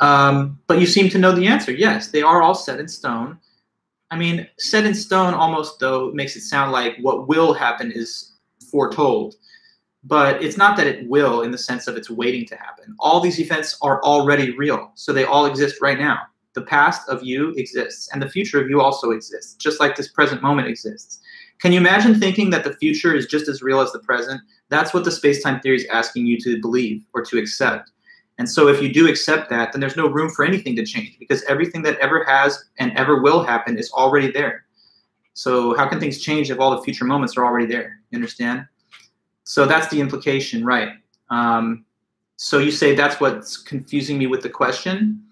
Um, but you seem to know the answer. Yes, they are all set in stone. I mean, set in stone almost though makes it sound like what will happen is foretold. But it's not that it will in the sense of it's waiting to happen. All these events are already real, so they all exist right now. The past of you exists, and the future of you also exists, just like this present moment exists. Can you imagine thinking that the future is just as real as the present? That's what the space time theory is asking you to believe or to accept. And so if you do accept that, then there's no room for anything to change because everything that ever has and ever will happen is already there. So how can things change if all the future moments are already there? You understand? So that's the implication, right? Um, so you say that's what's confusing me with the question,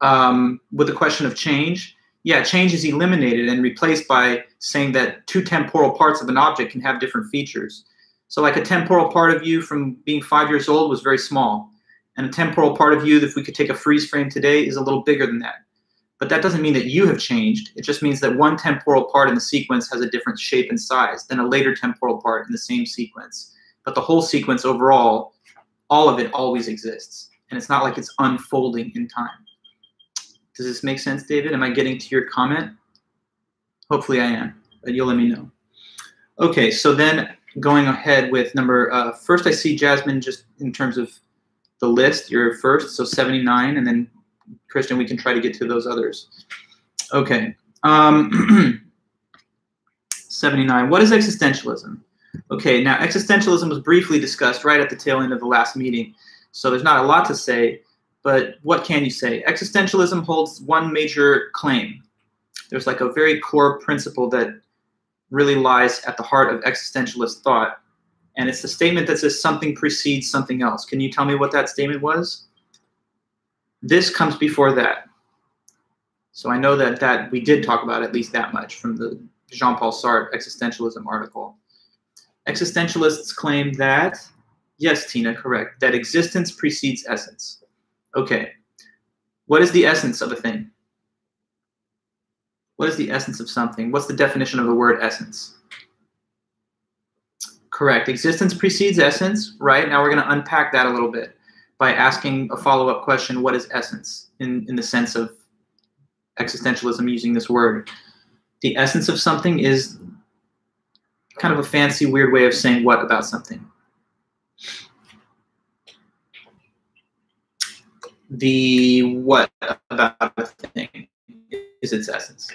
um, with the question of change. Yeah, change is eliminated and replaced by saying that two temporal parts of an object can have different features. So like a temporal part of you from being five years old was very small and a temporal part of you, if we could take a freeze frame today, is a little bigger than that. But that doesn't mean that you have changed. It just means that one temporal part in the sequence has a different shape and size than a later temporal part in the same sequence. But the whole sequence overall, all of it always exists. And it's not like it's unfolding in time. Does this make sense, David? Am I getting to your comment? Hopefully I am, but you'll let me know. Okay, so then going ahead with number, uh, first I see Jasmine just in terms of the list. You're first, so 79, and then Christian, we can try to get to those others. Okay. Um, *clears throat* 79. What is existentialism? Okay, now existentialism was briefly discussed right at the tail end of the last meeting, so there's not a lot to say, but what can you say? Existentialism holds one major claim. There's like a very core principle that really lies at the heart of existentialist thought, and it's the statement that says something precedes something else. Can you tell me what that statement was? This comes before that. So I know that that we did talk about at least that much from the Jean-Paul Sartre existentialism article. Existentialists claim that, yes, Tina, correct, that existence precedes essence. Okay. What is the essence of a thing? What is the essence of something? What's the definition of the word essence? Correct. Existence precedes essence, right? Now we're going to unpack that a little bit by asking a follow-up question, what is essence in, in the sense of existentialism using this word? The essence of something is kind of a fancy, weird way of saying what about something. The what about a thing is its essence.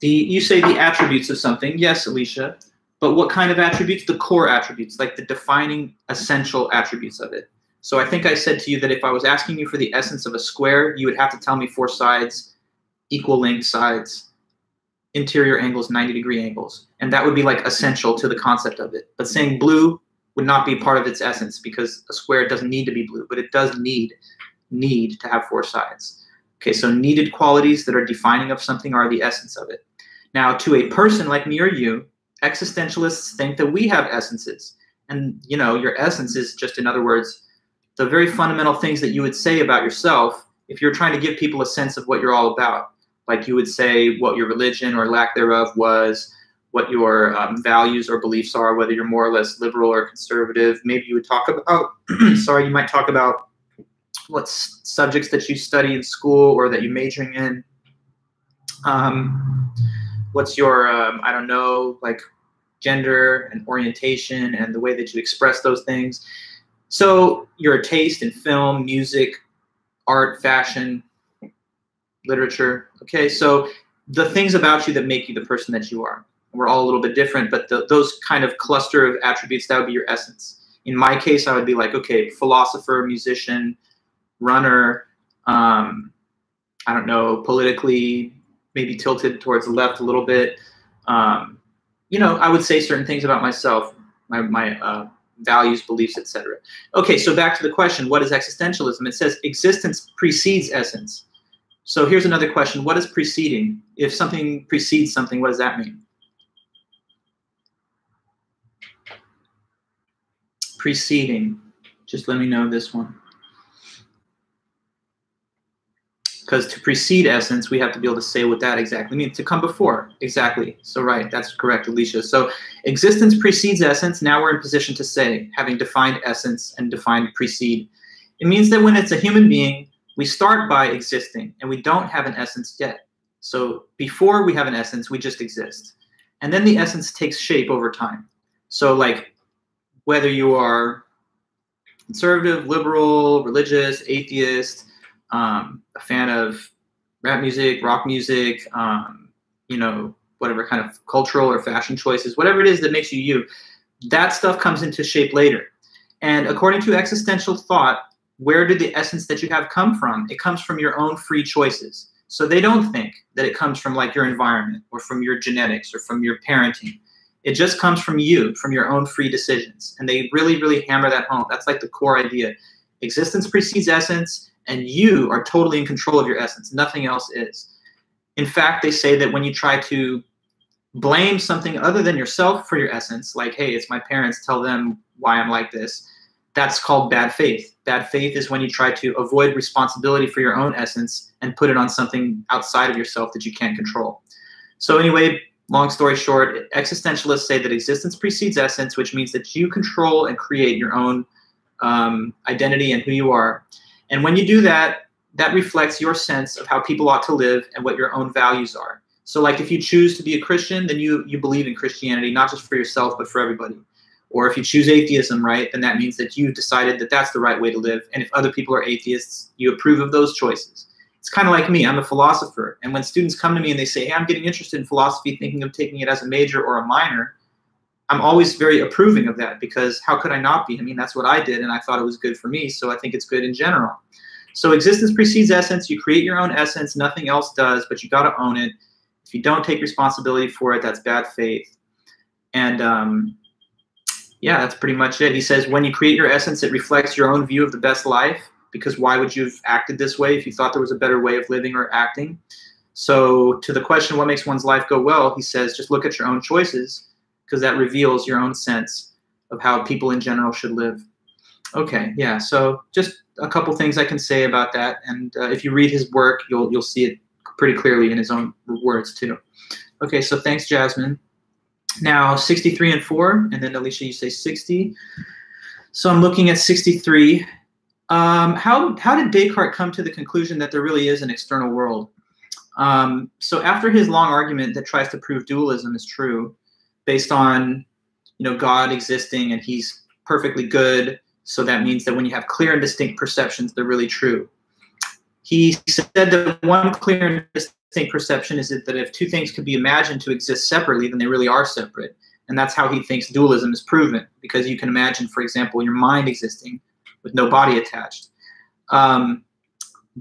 The you say the attributes of something. Yes, Alicia. But what kind of attributes? The core attributes, like the defining essential attributes of it. So I think I said to you that if I was asking you for the essence of a square, you would have to tell me four sides, equal length sides, interior angles, 90 degree angles. And that would be like essential to the concept of it. But saying blue would not be part of its essence because a square doesn't need to be blue, but it does need need to have four sides. Okay, so needed qualities that are defining of something are the essence of it. Now, to a person like me or you, existentialists think that we have essences. And, you know, your essence is just, in other words, the very fundamental things that you would say about yourself if you're trying to give people a sense of what you're all about. Like you would say what your religion or lack thereof was, what your um, values or beliefs are, whether you're more or less liberal or conservative. Maybe you would talk about, *clears throat* sorry, you might talk about what subjects that you study in school or that you're majoring in. Um, what's your um, i don't know like gender and orientation and the way that you express those things so your taste in film music art fashion literature okay so the things about you that make you the person that you are we're all a little bit different but the, those kind of cluster of attributes that would be your essence in my case i would be like okay philosopher musician runner um, i don't know politically maybe tilted towards the left a little bit. Um, you know, I would say certain things about myself, my, my uh, values, beliefs, etc. Okay, so back to the question, what is existentialism? It says existence precedes essence. So here's another question, what is preceding? If something precedes something, what does that mean? Preceding, just let me know this one. because to precede essence, we have to be able to say what that exactly means. To come before, exactly. So right, that's correct, Alicia. So existence precedes essence. Now we're in position to say, having defined essence and defined precede. It means that when it's a human being, we start by existing and we don't have an essence yet. So before we have an essence, we just exist. And then the essence takes shape over time. So like whether you are conservative, liberal, religious, atheist, um, a fan of rap music, rock music, um, you know, whatever kind of cultural or fashion choices, whatever it is that makes you you, that stuff comes into shape later. And according to existential thought, where did the essence that you have come from? It comes from your own free choices. So they don't think that it comes from like your environment or from your genetics or from your parenting. It just comes from you, from your own free decisions. And they really, really hammer that home. That's like the core idea. Existence precedes essence and you are totally in control of your essence. Nothing else is. In fact, they say that when you try to blame something other than yourself for your essence, like, hey, it's my parents, tell them why I'm like this, that's called bad faith. Bad faith is when you try to avoid responsibility for your own essence and put it on something outside of yourself that you can't control. So, anyway, long story short, existentialists say that existence precedes essence, which means that you control and create your own um, identity and who you are. And when you do that, that reflects your sense of how people ought to live and what your own values are. So like if you choose to be a Christian, then you you believe in Christianity not just for yourself but for everybody. Or if you choose atheism, right, then that means that you've decided that that's the right way to live. And if other people are atheists, you approve of those choices. It's kind of like me. I'm a philosopher, and when students come to me and they say, "Hey, I'm getting interested in philosophy, thinking of taking it as a major or a minor," I'm always very approving of that because how could I not be? I mean, that's what I did, and I thought it was good for me, so I think it's good in general. So existence precedes essence. You create your own essence. Nothing else does, but you got to own it. If you don't take responsibility for it, that's bad faith. And um, yeah, that's pretty much it. He says when you create your essence, it reflects your own view of the best life. Because why would you have acted this way if you thought there was a better way of living or acting? So to the question, what makes one's life go well? He says, just look at your own choices because that reveals your own sense of how people in general should live. Okay, yeah. So just a couple things I can say about that, and uh, if you read his work, you'll you'll see it pretty clearly in his own words too. Okay, so thanks, Jasmine. Now 63 and 4, and then Alicia, you say 60. So I'm looking at 63. Um, how, how did Descartes come to the conclusion that there really is an external world? Um, so after his long argument that tries to prove dualism is true, based on you know God existing and He's perfectly good. So that means that when you have clear and distinct perceptions, they're really true. He said that one clear and distinct perception is that if two things could be imagined to exist separately, then they really are separate. And that's how he thinks dualism is proven, because you can imagine, for example, your mind existing with no body attached. Um,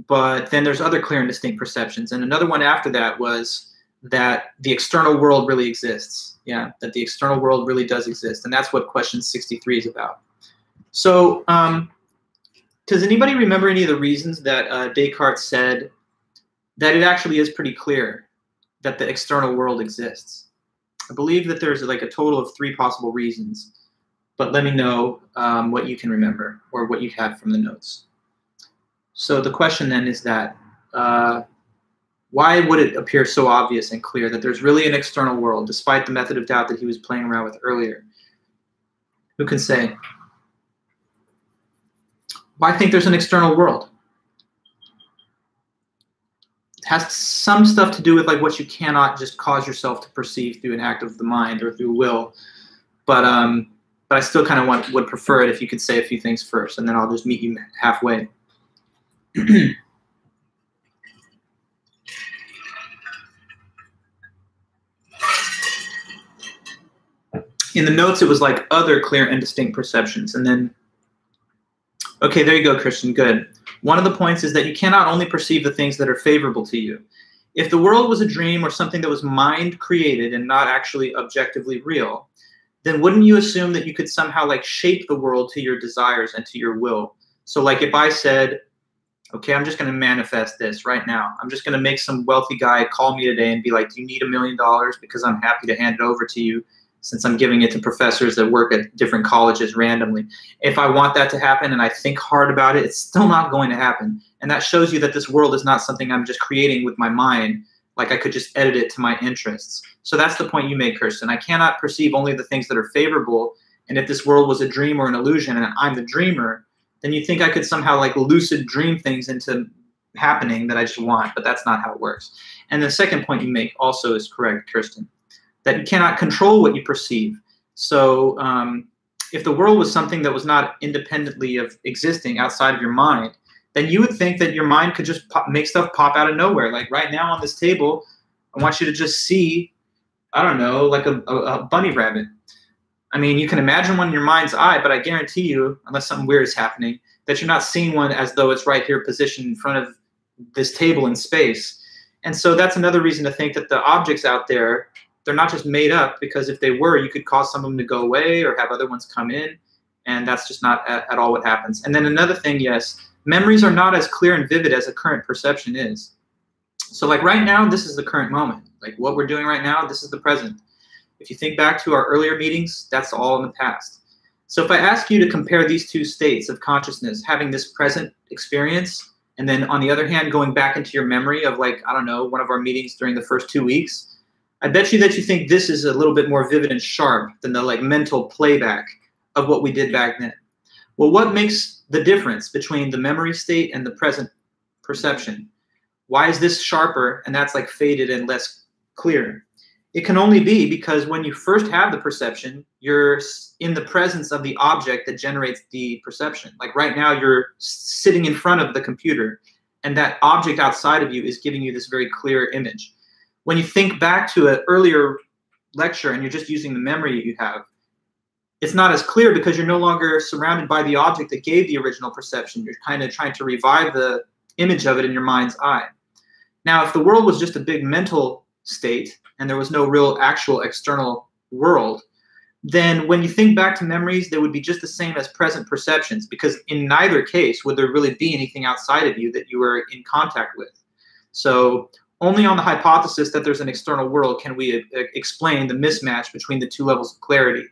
but then there's other clear and distinct perceptions. And another one after that was that the external world really exists. Yeah, that the external world really does exist. And that's what question 63 is about. So, um, does anybody remember any of the reasons that uh, Descartes said that it actually is pretty clear that the external world exists? I believe that there's like a total of three possible reasons, but let me know um, what you can remember or what you have from the notes. So the question then is that uh, why would it appear so obvious and clear that there's really an external world, despite the method of doubt that he was playing around with earlier? Who can say? Why think there's an external world? It has some stuff to do with like what you cannot just cause yourself to perceive through an act of the mind or through will. But um, but I still kind of want would prefer it if you could say a few things first, and then I'll just meet you halfway. *clears throat* in the notes it was like other clear and distinct perceptions and then okay there you go christian good one of the points is that you cannot only perceive the things that are favorable to you if the world was a dream or something that was mind created and not actually objectively real, then wouldn't you assume that you could somehow like shape the world to your desires and to your will? So like if I said, okay, I'm just going to manifest this right now. I'm just going to make some wealthy guy call me today and be like, do you need a million dollars? Because I'm happy to hand it over to you since I'm giving it to professors that work at different colleges randomly. If I want that to happen and I think hard about it, it's still not going to happen. And that shows you that this world is not something I'm just creating with my mind, like I could just edit it to my interests. So that's the point you make, Kirsten. I cannot perceive only the things that are favorable. And if this world was a dream or an illusion and I'm the dreamer, then you think I could somehow like lucid dream things into happening that I just want, but that's not how it works. And the second point you make also is correct, Kirsten that you cannot control what you perceive. So um, if the world was something that was not independently of existing outside of your mind, then you would think that your mind could just pop, make stuff pop out of nowhere. Like right now on this table, I want you to just see, I don't know, like a, a, a bunny rabbit. I mean, you can imagine one in your mind's eye, but I guarantee you, unless something weird is happening, that you're not seeing one as though it's right here positioned in front of this table in space. And so that's another reason to think that the objects out there they're not just made up because if they were, you could cause some of them to go away or have other ones come in, and that's just not at, at all what happens. And then another thing, yes, memories are not as clear and vivid as a current perception is. So like right now, this is the current moment. Like what we're doing right now, this is the present. If you think back to our earlier meetings, that's all in the past. So if I ask you to compare these two states of consciousness, having this present experience, and then on the other hand, going back into your memory of like, I don't know, one of our meetings during the first two weeks, I bet you that you think this is a little bit more vivid and sharp than the like mental playback of what we did back then. Well, what makes the difference between the memory state and the present perception? Why is this sharper and that's like faded and less clear? It can only be because when you first have the perception, you're in the presence of the object that generates the perception. Like right now, you're sitting in front of the computer, and that object outside of you is giving you this very clear image when you think back to an earlier lecture and you're just using the memory you have, it's not as clear because you're no longer surrounded by the object that gave the original perception. You're kind of trying to revive the image of it in your mind's eye. Now, if the world was just a big mental state and there was no real actual external world, then when you think back to memories, they would be just the same as present perceptions because in neither case would there really be anything outside of you that you were in contact with. So only on the hypothesis that there's an external world can we uh, explain the mismatch between the two levels of clarity.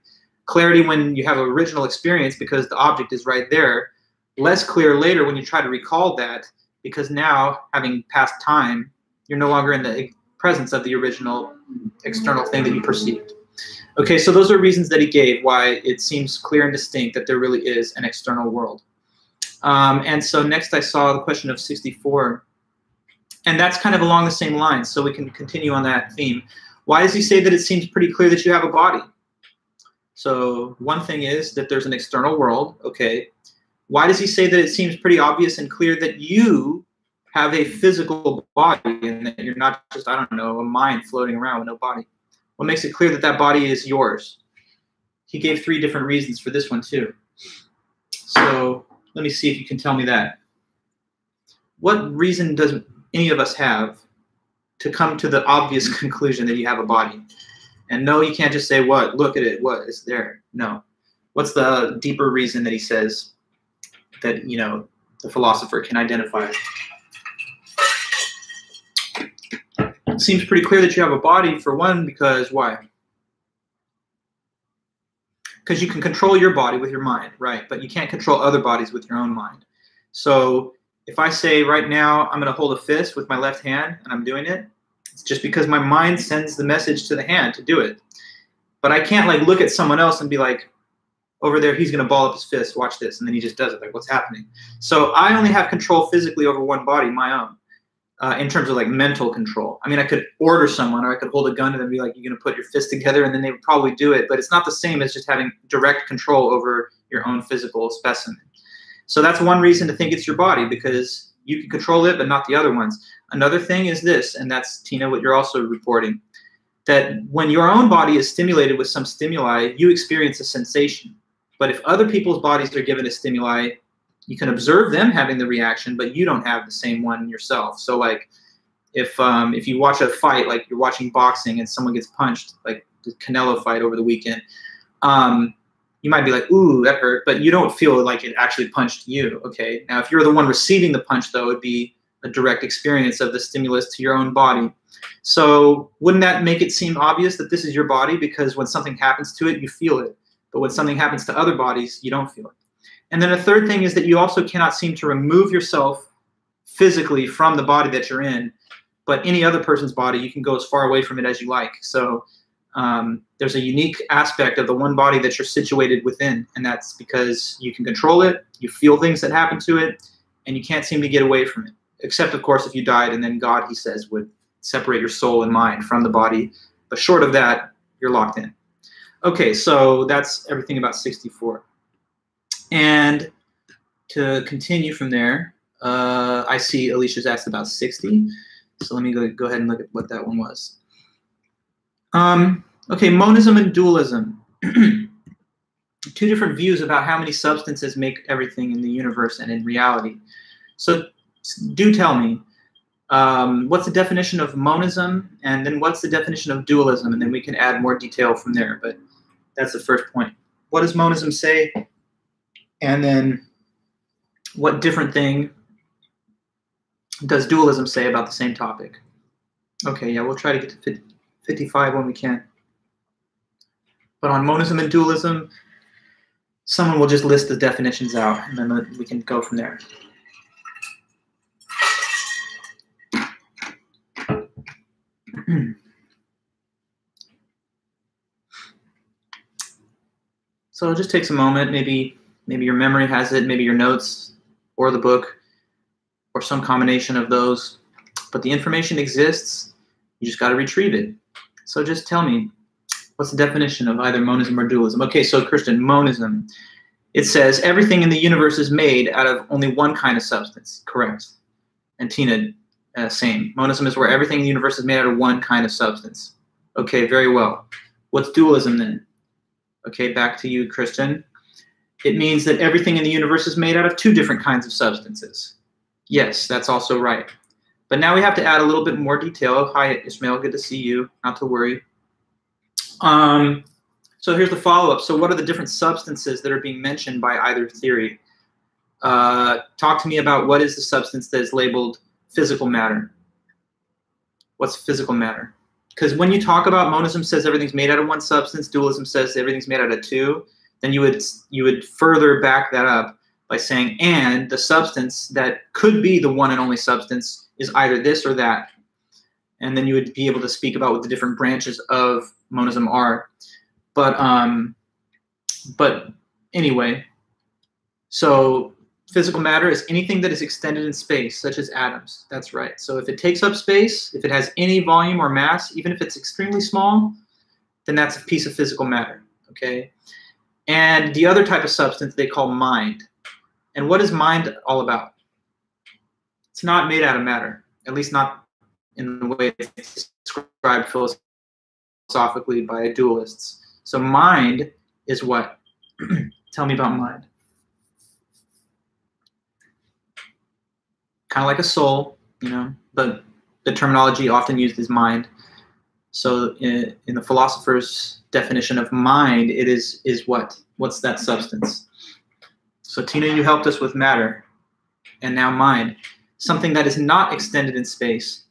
Clarity when you have original experience because the object is right there, less clear later when you try to recall that because now, having passed time, you're no longer in the presence of the original external thing that you perceived. Okay, so those are reasons that he gave why it seems clear and distinct that there really is an external world. Um, and so next I saw the question of 64 and that's kind of along the same lines, so we can continue on that theme. Why does he say that it seems pretty clear that you have a body? So one thing is that there's an external world, okay. Why does he say that it seems pretty obvious and clear that you have a physical body and that you're not just, I don't know, a mind floating around with no body? What makes it clear that that body is yours? He gave three different reasons for this one too. So let me see if you can tell me that. What reason does any of us have to come to the obvious *laughs* conclusion that you have a body. And no, you can't just say, what? Look at it. What is there? No. What's the deeper reason that he says that, you know, the philosopher can identify? It seems pretty clear that you have a body, for one, because why? Because you can control your body with your mind, right? But you can't control other bodies with your own mind. So if I say right now I'm going to hold a fist with my left hand and I'm doing it, it's just because my mind sends the message to the hand to do it. But I can't like look at someone else and be like, over there, he's going to ball up his fist, watch this. And then he just does it. Like, what's happening? So I only have control physically over one body, my own, uh, in terms of like mental control. I mean, I could order someone or I could hold a gun to them and be like, you're going to put your fist together and then they would probably do it. But it's not the same as just having direct control over your own physical specimen. So that's one reason to think it's your body because you can control it, but not the other ones. Another thing is this, and that's Tina, what you're also reporting, that when your own body is stimulated with some stimuli, you experience a sensation. But if other people's bodies are given a stimuli, you can observe them having the reaction, but you don't have the same one yourself. So, like, if um, if you watch a fight, like you're watching boxing and someone gets punched, like the Canelo fight over the weekend, um, you might be like, "Ooh, that hurt," but you don't feel like it actually punched you. Okay. Now, if you're the one receiving the punch, though, it'd be a direct experience of the stimulus to your own body. So, wouldn't that make it seem obvious that this is your body? Because when something happens to it, you feel it. But when something happens to other bodies, you don't feel it. And then a third thing is that you also cannot seem to remove yourself physically from the body that you're in, but any other person's body, you can go as far away from it as you like. So um, there's a unique aspect of the one body that you're situated within, and that's because you can control it, you feel things that happen to it, and you can't seem to get away from it. Except, of course, if you died, and then God, he says, would separate your soul and mind from the body. But short of that, you're locked in. Okay, so that's everything about 64. And to continue from there, uh, I see Alicia's asked about 60. So let me go, go ahead and look at what that one was. Um, okay, monism and dualism. *clears throat* Two different views about how many substances make everything in the universe and in reality. So do tell me, um, what's the definition of monism, and then what's the definition of dualism, and then we can add more detail from there. But that's the first point. What does monism say? And then what different thing does dualism say about the same topic? Okay, yeah, we'll try to get to 55 when we can. But on monism and dualism, someone will just list the definitions out, and then we can go from there. *clears throat* so it just takes a moment, maybe maybe your memory has it, maybe your notes or the book or some combination of those. But the information exists, you just got to retrieve it. So just tell me, what's the definition of either monism or dualism? Okay, so Christian, monism. It says everything in the universe is made out of only one kind of substance. Correct. And Tina, uh, same. Monism is where everything in the universe is made out of one kind of substance. Okay, very well. What's dualism then? Okay, back to you, Christian it means that everything in the universe is made out of two different kinds of substances. Yes, that's also right. But now we have to add a little bit more detail. Hi, Ismail, good to see you. Not to worry. Um, so here's the follow-up. So what are the different substances that are being mentioned by either theory? Uh, talk to me about what is the substance that is labeled physical matter. What's physical matter? Because when you talk about monism says everything's made out of one substance, dualism says everything's made out of two then you would you would further back that up by saying and the substance that could be the one and only substance is either this or that. And then you would be able to speak about what the different branches of monism are. But um but anyway so physical matter is anything that is extended in space such as atoms. That's right. So if it takes up space if it has any volume or mass even if it's extremely small then that's a piece of physical matter okay? And the other type of substance they call mind. And what is mind all about? It's not made out of matter, at least not in the way it's described philosophically by dualists. So mind is what? *clears throat* Tell me about mind. Kind of like a soul, you know, but the terminology often used is mind. So in, in the philosopher's definition of mind, it is is what? What's that substance? So Tina, you helped us with matter, and now mind. Something that is not extended in space.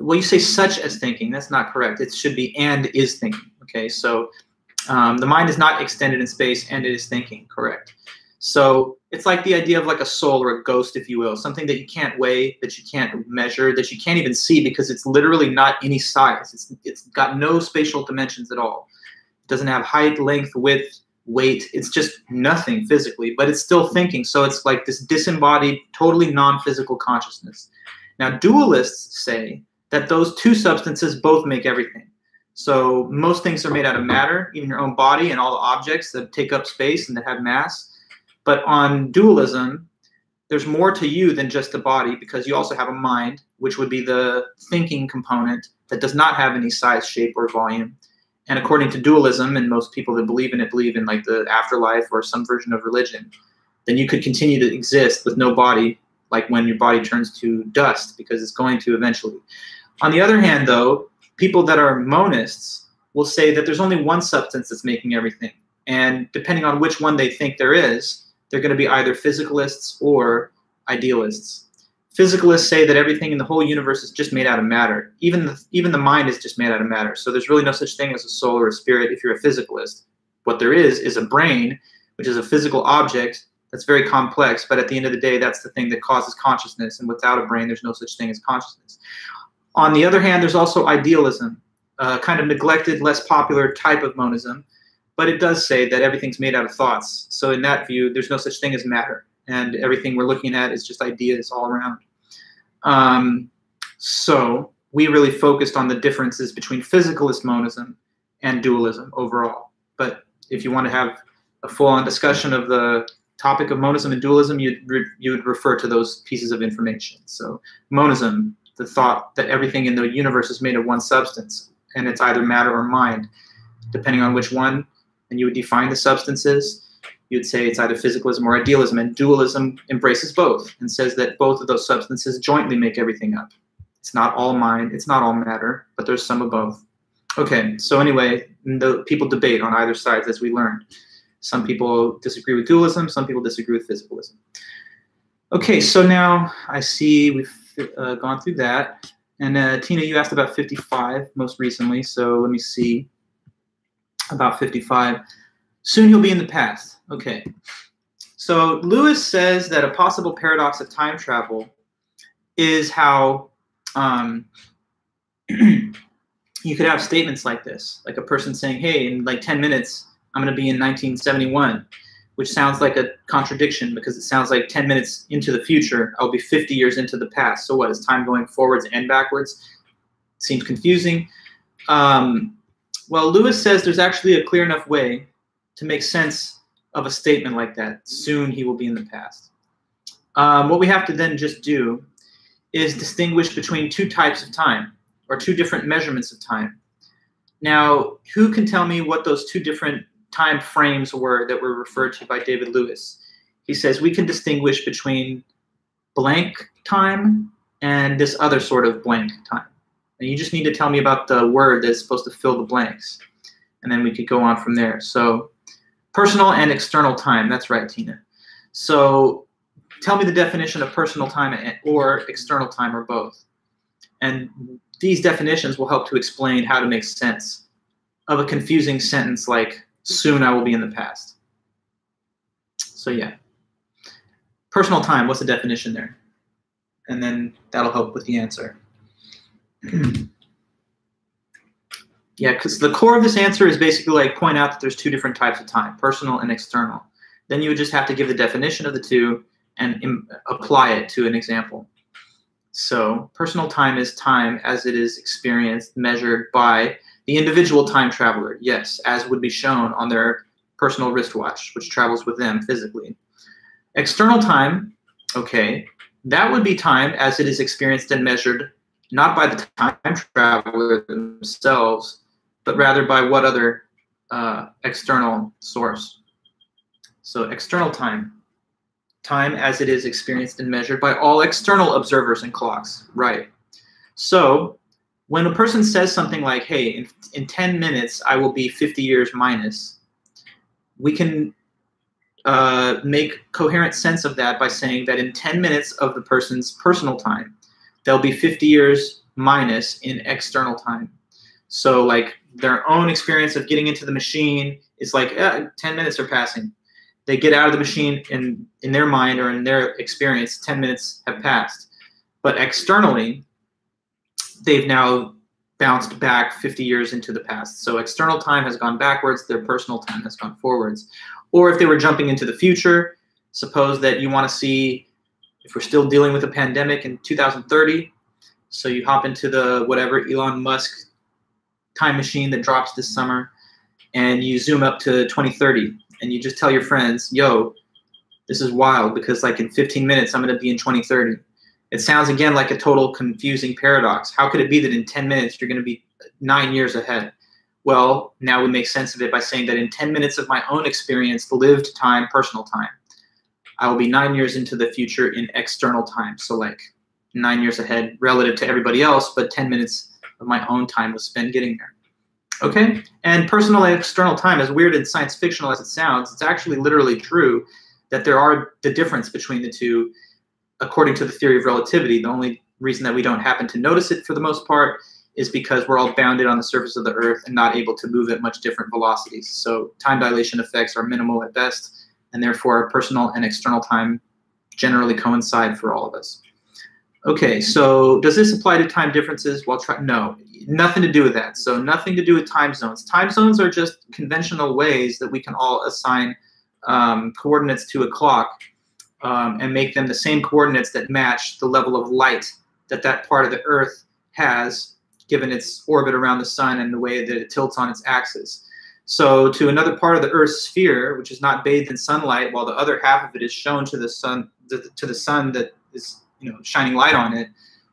Well, you say such as thinking. That's not correct. It should be and is thinking. Okay, so um, the mind is not extended in space and it is thinking. Correct. So it's like the idea of like a soul or a ghost, if you will, something that you can't weigh, that you can't measure, that you can't even see because it's literally not any size. It's it's got no spatial dimensions at all. It doesn't have height, length, width, weight. It's just nothing physically, but it's still thinking. So it's like this disembodied, totally non-physical consciousness. Now dualists say that those two substances both make everything. So most things are made out of matter, even your own body and all the objects that take up space and that have mass but on dualism, there's more to you than just the body because you also have a mind, which would be the thinking component that does not have any size, shape, or volume. And according to dualism, and most people that believe in it believe in like the afterlife or some version of religion, then you could continue to exist with no body, like when your body turns to dust, because it's going to eventually. On the other hand, though, people that are monists will say that there's only one substance that's making everything. And depending on which one they think there is, they're going to be either physicalists or idealists. Physicalists say that everything in the whole universe is just made out of matter. Even the, even the mind is just made out of matter. So there's really no such thing as a soul or a spirit if you're a physicalist. What there is is a brain, which is a physical object that's very complex, but at the end of the day, that's the thing that causes consciousness. And without a brain, there's no such thing as consciousness. On the other hand, there's also idealism, a kind of neglected, less popular type of monism, but it does say that everything's made out of thoughts. So in that view, there's no such thing as matter, and everything we're looking at is just ideas all around. Um, so we really focused on the differences between physicalist monism and dualism overall. But if you want to have a full-on discussion of the topic of monism and dualism, you'd re- you would refer to those pieces of information. So monism, the thought that everything in the universe is made of one substance, and it's either matter or mind, depending on which one and you would define the substances, you'd say it's either physicalism or idealism. And dualism embraces both and says that both of those substances jointly make everything up. It's not all mind, it's not all matter, but there's some of both. Okay, so anyway, the people debate on either sides as we learned. Some people disagree with dualism, some people disagree with physicalism. Okay, so now I see we've uh, gone through that. And uh, Tina, you asked about 55 most recently, so let me see about 55. Soon he'll be in the past. Okay. So Lewis says that a possible paradox of time travel is how um, *clears throat* you could have statements like this, like a person saying, "Hey, in like 10 minutes, I'm going to be in 1971," which sounds like a contradiction because it sounds like 10 minutes into the future, I'll be 50 years into the past. So what is time going forwards and backwards? Seems confusing. Um, well, Lewis says there's actually a clear enough way to make sense of a statement like that. Soon he will be in the past. Um, what we have to then just do is distinguish between two types of time or two different measurements of time. Now, who can tell me what those two different time frames were that were referred to by David Lewis? He says we can distinguish between blank time and this other sort of blank time. And you just need to tell me about the word that's supposed to fill the blanks. And then we could go on from there. So personal and external time. That's right, Tina. So tell me the definition of personal time or external time or both. And these definitions will help to explain how to make sense of a confusing sentence like, soon I will be in the past. So yeah. Personal time, what's the definition there? And then that'll help with the answer. *clears throat* yeah, because the core of this answer is basically like point out that there's two different types of time, personal and external. Then you would just have to give the definition of the two and apply it to an example. So personal time is time as it is experienced, measured by the individual time traveler, yes, as would be shown on their personal wristwatch, which travels with them physically. External time, okay, that would be time as it is experienced and measured not by the time traveler themselves, but rather by what other uh, external source. So external time, time as it is experienced and measured by all external observers and clocks, right? So when a person says something like, hey, in, in 10 minutes, I will be 50 years minus, we can uh, make coherent sense of that by saying that in 10 minutes of the person's personal time, they'll be 50 years minus in external time. So like their own experience of getting into the machine is like eh, 10 minutes are passing. They get out of the machine and in their mind or in their experience, 10 minutes have passed. But externally, they've now bounced back 50 years into the past. So external time has gone backwards, their personal time has gone forwards. Or if they were jumping into the future, suppose that you want to see if we're still dealing with a pandemic in 2030, so you hop into the whatever Elon Musk time machine that drops this mm-hmm. summer, and you zoom up to 2030, and you just tell your friends, "Yo, this is wild because like in 15 minutes I'm going to be in 2030." It sounds again like a total confusing paradox. How could it be that in 10 minutes you're going to be nine years ahead? Well, now we make sense of it by saying that in 10 minutes of my own experience, lived time, personal time, I will be nine years into the future in external time. So like nine years ahead relative to everybody else, but 10 minutes of my own time was spent getting there. Okay? And personal and external time, as weird and science fictional as it sounds, it's actually literally true that there are the difference between the two according to the theory of relativity. The only reason that we don't happen to notice it for the most part is because we're all bounded on the surface of the Earth and not able to move at much different velocities. So time dilation effects are minimal at best, and therefore personal and external time generally coincide for all of us. Okay, so does this apply to time differences? Try, no, nothing to do with that. So nothing to do with time zones. Time zones are just conventional ways that we can all assign um, coordinates to a clock um, and make them the same coordinates that match the level of light that that part of the Earth has given its orbit around the sun and the way that it tilts on its axis. So to another part of the Earth's sphere, which is not bathed in sunlight, while the other half of it is shown to the sun to the sun that is you know shining light on it,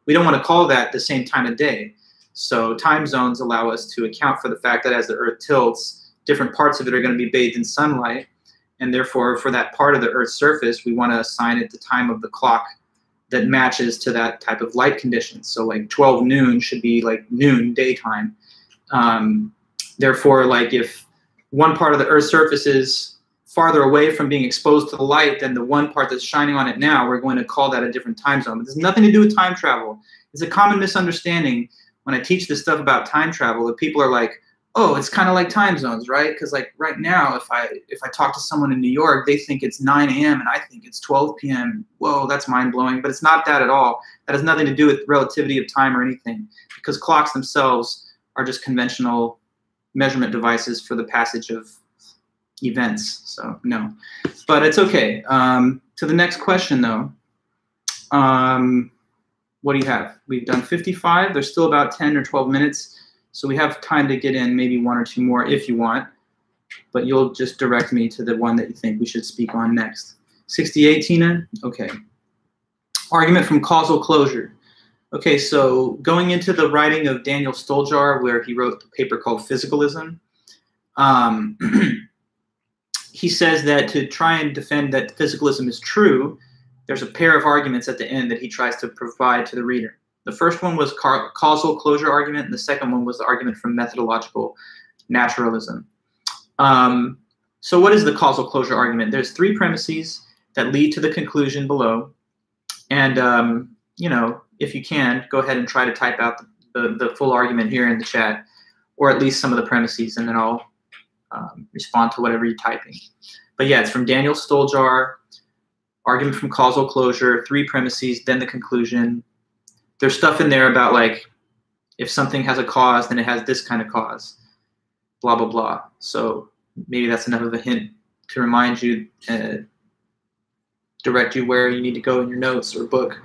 we don't want to call that the same time of day. So time zones allow us to account for the fact that as the Earth tilts, different parts of it are going to be bathed in sunlight, and therefore for that part of the Earth's surface, we want to assign it the time of the clock that matches to that type of light conditions. So like 12 noon should be like noon daytime. Um, therefore, like if one part of the Earth's surface is farther away from being exposed to the light than the one part that's shining on it now, we're going to call that a different time zone. But there's nothing to do with time travel. It's a common misunderstanding when I teach this stuff about time travel that people are like, oh, it's kind of like time zones, right? Because like right now, if I if I talk to someone in New York, they think it's 9 a.m. and I think it's 12 p.m. Whoa, that's mind blowing. But it's not that at all. That has nothing to do with relativity of time or anything, because clocks themselves are just conventional measurement devices for the passage of events. So no, but it's okay. Um, to the next question though. Um, what do you have? We've done 55. There's still about 10 or 12 minutes. So we have time to get in maybe one or two more if you want, but you'll just direct me to the one that you think we should speak on next. 68, Tina? Okay. Argument from causal closure. Okay, so going into the writing of Daniel Stoljar, where he wrote the paper called Physicalism, um, *clears throat* he says that to try and defend that physicalism is true, there's a pair of arguments at the end that he tries to provide to the reader. The first one was causal closure argument, and the second one was the argument from methodological naturalism. Um, so what is the causal closure argument? There's three premises that lead to the conclusion below. And, um, you know, if you can, go ahead and try to type out the, the, the, full argument here in the chat, or at least some of the premises, and then I'll um, respond to whatever you're typing. But yeah, it's from Daniel Stoljar, argument from causal closure, three premises, then the conclusion, there's stuff in there about like if something has a cause, then it has this kind of cause, blah blah blah. So maybe that's enough of a hint to remind you, uh, direct you where you need to go in your notes or book.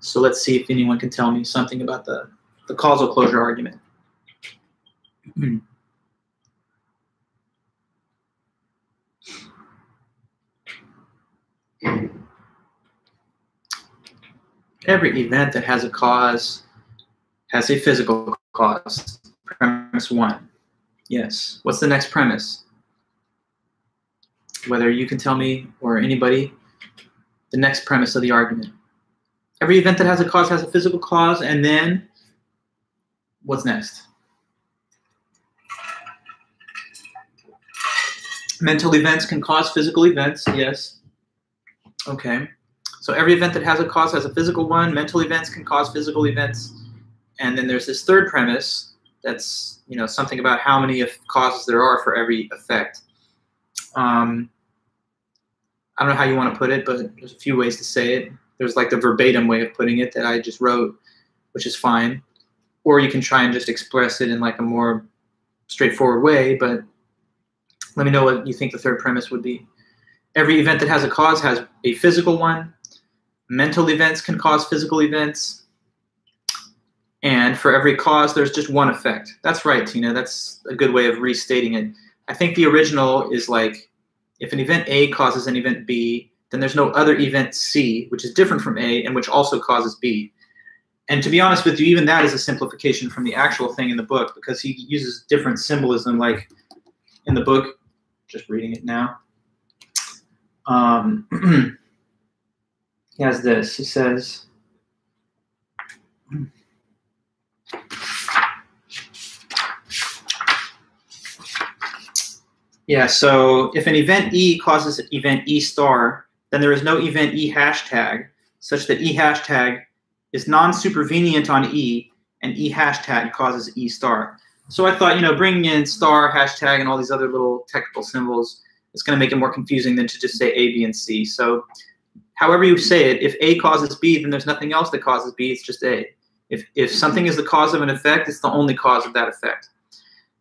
So let's see if anyone can tell me something about the the causal closure argument. *clears throat* every event that has a cause has a physical cause. Premise one. Yes. What's the next premise? Whether you can tell me or anybody, the next premise of the argument. Every event that has a cause has a physical cause, and then what's next? Mental events can cause physical events, yes. Okay. So every event that has a cause has a physical one. Mental events can cause physical events. And then there's this third premise that's you know something about how many causes there are for every effect. Um, I don't know how you want to put it, but there's a few ways to say it. There's like the verbatim way of putting it that I just wrote, which is fine. Or you can try and just express it in like a more straightforward way, but let me know what you think the third premise would be. Every event that has a cause has a physical one, mental events can cause physical events. And for every cause, there's just one effect. That's right, Tina. That's a good way of restating it. I think the original is like if an event A causes an event B, then there's no other event C, which is different from A and which also causes B. And to be honest with you, even that is a simplification from the actual thing in the book because he uses different symbolism. Like in the book, just reading it now. Um, *clears throat* he has this. He says, Yeah, so if an event E causes an event E star, then there is no event E hashtag such that E hashtag is non-supervenient on E and E hashtag causes E star. So I thought, you know, bringing in star, hashtag, and all these other little technical symbols is going to make it more confusing than to just say A, B, and C. So however you say it, if A causes B, then there's nothing else that causes B, it's just A. If, if something is the cause of an effect, it's the only cause of that effect.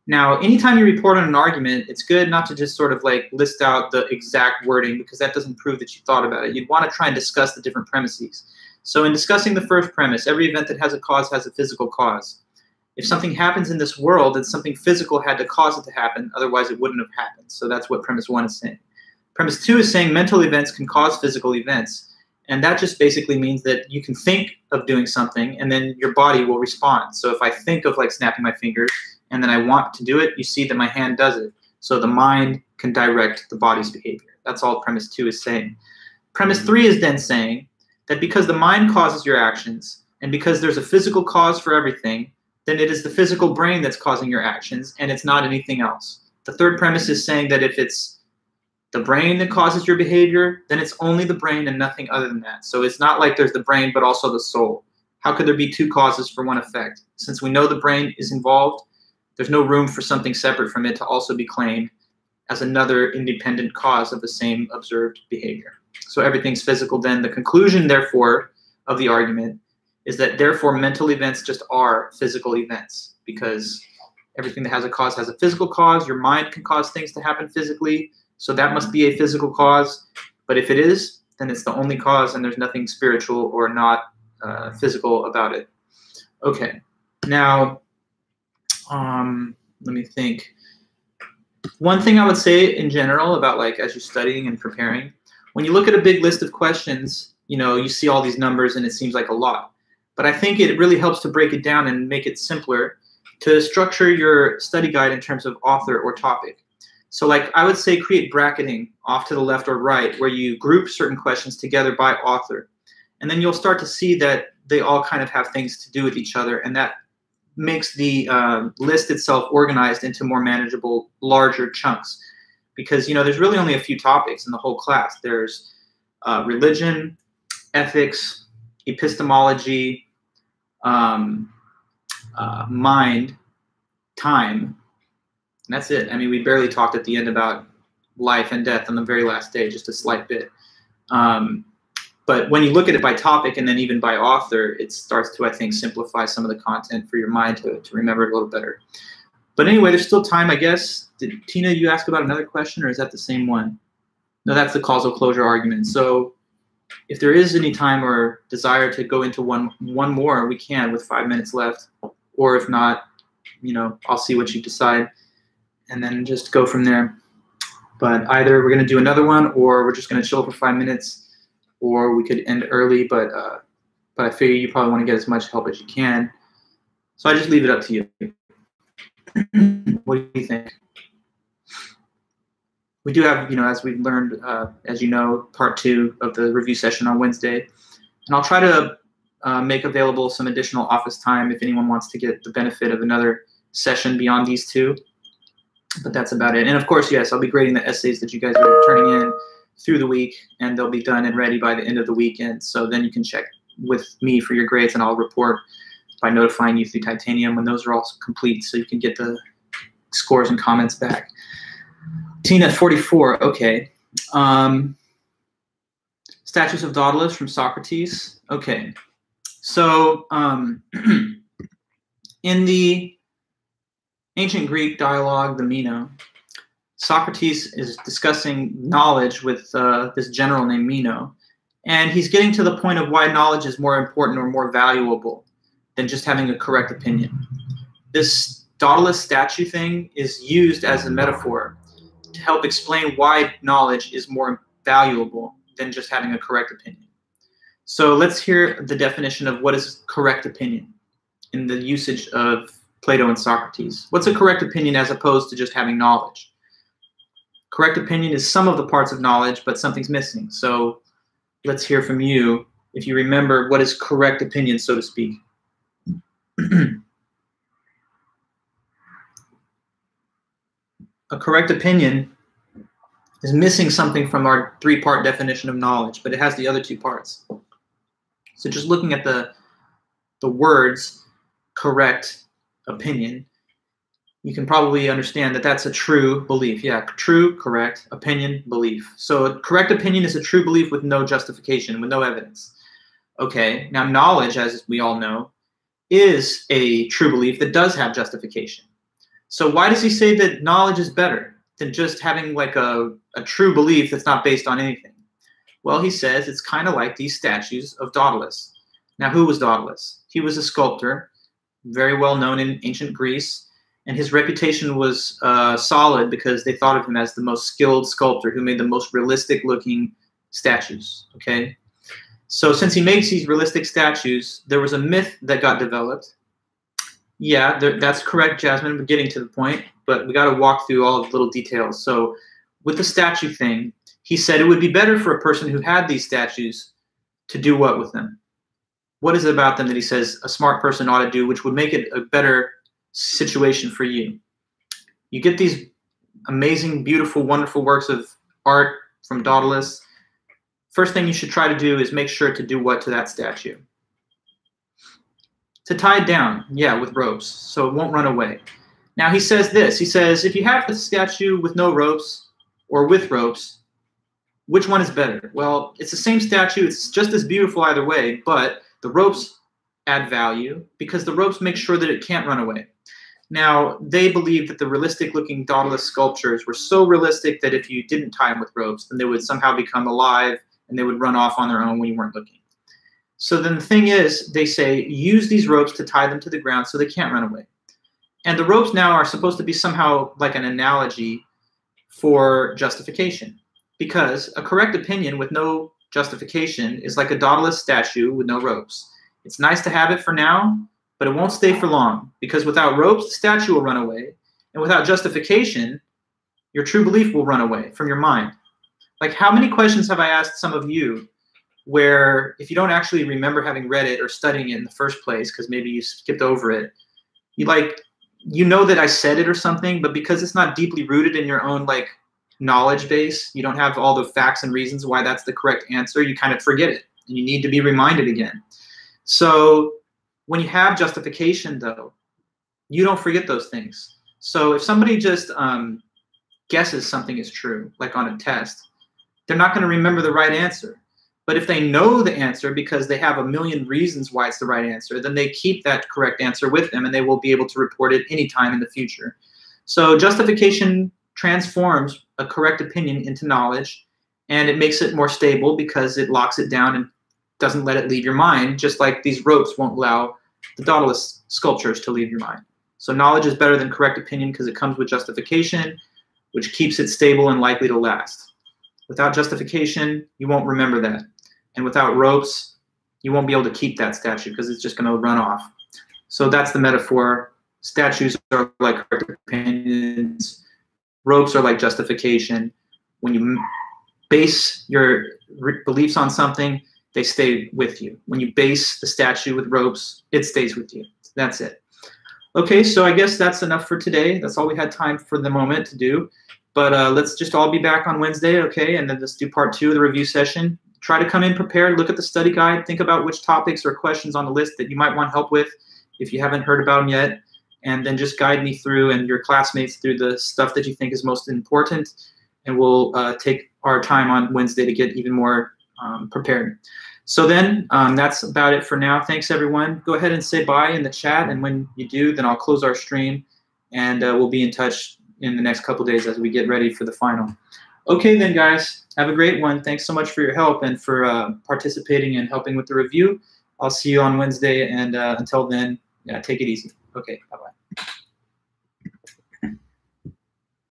Now, anytime you report on an argument, it's good not to just sort of like list out the exact wording because that doesn't prove that you thought about it. You'd want to try and discuss the different premises. So in discussing the first premise, every event that has a cause has a physical cause. If something happens in this world, then something physical had to cause it to happen, otherwise it wouldn't have happened. So that's what premise one is saying. Premise two is saying mental events can cause physical events. And that just basically means that you can think of doing something and then your body will respond. So if I think of like snapping my fingers, and then I want to do it, you see that my hand does it. So the mind can direct the body's behavior. That's all premise two is saying. Premise mm-hmm. three is then saying that because the mind causes your actions, and because there's a physical cause for everything, then it is the physical brain that's causing your actions, and it's not anything else. The third premise is saying that if it's the brain that causes your behavior, then it's only the brain and nothing other than that. So it's not like there's the brain but also the soul. How could there be two causes for one effect? Since we know the brain is involved, there's no room for something separate from it to also be claimed as another independent cause of the same observed behavior. So everything's physical then. The conclusion, therefore, of the argument is that therefore mental events just are physical events because everything that has a cause has a physical cause. Your mind can cause things to happen physically, so that must be a physical cause. But if it is, then it's the only cause and there's nothing spiritual or not uh, physical about it. Okay, now um, let me think. One thing I would say in general about like as you're studying and preparing, when you look at a big list of questions, you know, you see all these numbers and it seems like a lot. But I think it really helps to break it down and make it simpler to structure your study guide in terms of author or topic. So like I would say create bracketing off to the left or right where you group certain questions together by author. And then you'll start to see that they all kind of have things to do with each other and that makes the uh, list itself organized into more manageable, larger chunks. Because you know, there's really only a few topics in the whole class. There's uh, religion, ethics, epistemology, um, uh, mind, time. And that's it. I mean, we barely talked at the end about life and death on the very last day, just a slight bit. Um, but when you look at it by topic and then even by author, it starts to, I think, simplify some of the content for your mind to, to remember it a little better. But anyway, there's still time, I guess. Did Tina, you ask about another question, or is that the same one? No, that's the causal closure argument. So if there is any time or desire to go into one one more, we can with five minutes left. Or if not, you know, I'll see what you decide, and then just go from there. But either we're gonna do another one, or we're just gonna chill for five minutes or we could end early, but uh, but I figure you probably want to get as much help as you can. So I just leave it up to you. *clears throat* what do you think? We do have, you know, as we've learned, uh, as you know, part two of the review session on Wednesday, and I'll try to uh, make available some additional office time if anyone wants to get the benefit of another session beyond these two. But that's about it. And of course, yes, I'll be grading the essays that you guys are turning in through the week and they'll be done and ready by the end of the weekend. So then you can check with me for your grades and I'll report by notifying you through Titanium when those are all complete so you can get the scores and comments back. Tina 44, okay. Um, statues of Daedalus from Socrates, okay. So um, *clears throat* in the ancient Greek dialogue, the Meno, Socrates is discussing knowledge with uh, this general named Meno, and he's getting to the point of why knowledge is more important or more valuable than just having a correct opinion. This Daedalus statue thing is used as a metaphor help explain why knowledge is more valuable than just having a correct opinion. So let's hear the definition of what is correct opinion in the usage of Plato and Socrates. What's a correct opinion as opposed to just having knowledge? correct opinion is some of the parts of knowledge, but something's missing. So let's hear from you if you remember what is correct opinion, so to speak. *clears throat* a correct opinion is missing something from our three part definition of knowledge, but it has the other two parts. So just looking at the, the words correct opinion, you can probably understand that that's a true belief. Yeah, true, correct, opinion, belief. So a correct opinion is a true belief with no justification, with no evidence. Okay, now knowledge, as we all know, is a true belief that does have justification. So why does he say that knowledge is better than just having like a, a true belief that's not based on anything? Well, he says it's kind of like these statues of Daedalus. Now, who was Daedalus? He was a sculptor, very well known in ancient Greece, and his reputation was uh, solid because they thought of him as the most skilled sculptor who made the most realistic looking statues. Okay, so since he makes these realistic statues, there was a myth that got developed yeah, that's correct, Jasmine. We're getting to the point, but we got to walk through all the little details. So, with the statue thing, he said it would be better for a person who had these statues to do what with them? What is it about them that he says a smart person ought to do, which would make it a better situation for you? You get these amazing, beautiful, wonderful works of art from Daedalus. First thing you should try to do is make sure to do what to that statue? To tie it down, yeah, with ropes, so it won't run away. Now he says this. He says, if you have a statue with no ropes or with ropes, which one is better? Well, it's the same statue. It's just as beautiful either way, but the ropes add value because the ropes make sure that it can't run away. Now, they believe that the realistic looking Daedalus sculptures were so realistic that if you didn't tie them with ropes, then they would somehow become alive and they would run off on their own when you weren't looking. So then the thing is, they say use these ropes to tie them to the ground so they can't run away. And the ropes now are supposed to be somehow like an analogy for justification. Because a correct opinion with no justification is like a Daedalus statue with no ropes. It's nice to have it for now, but it won't stay for long. Because without ropes, the statue will run away. And without justification, your true belief will run away from your mind. Like, how many questions have I asked some of you where if you don't actually remember having read it or studying it in the first place because maybe you skipped over it you like you know that i said it or something but because it's not deeply rooted in your own like knowledge base you don't have all the facts and reasons why that's the correct answer you kind of forget it and you need to be reminded again. So when you have justification though you don't forget those things. So if somebody just um, guesses something is true like on a test they're not going to remember the right answer but if they know the answer because they have a million reasons why it's the right answer, then they keep that correct answer with them and they will be able to report it anytime in the future. So justification transforms a correct opinion into knowledge and it makes it more stable because it locks it down and doesn't let it leave your mind, just like these ropes won't allow the Daedalus sculptures to leave your mind. So knowledge is better than correct opinion because it comes with justification, which keeps it stable and likely to last. Without justification, you won't remember that. And without ropes, you won't be able to keep that statue because it's just going to run off. So that's the metaphor. Statues are like opinions. Ropes are like justification. When you base your beliefs on something, they stay with you. When you base the statue with ropes, it stays with you. That's it. Okay, so I guess that's enough for today. That's all we had time for the moment to do. But uh, let's just all be back on Wednesday, okay? And then let's do part two of the review session try to come in prepared, look at the study guide, think about which topics or questions on the list that you might want help with if you haven't heard about them yet, and then just guide me through and your classmates through the stuff that you think is most important, and we'll uh, take our time on Wednesday to get even more um, prepared. So then um, that's about it for now. Thanks everyone. Go ahead and say bye in the chat, and when you do, then I'll close our stream, and uh, we'll be in touch in the next couple days as we get ready for the final. Okay, then, guys, have a great one. Thanks so much for your help and for uh, participating and helping with the review. I'll see you on Wednesday, and uh, until then, yeah, take it easy. Okay, bye bye.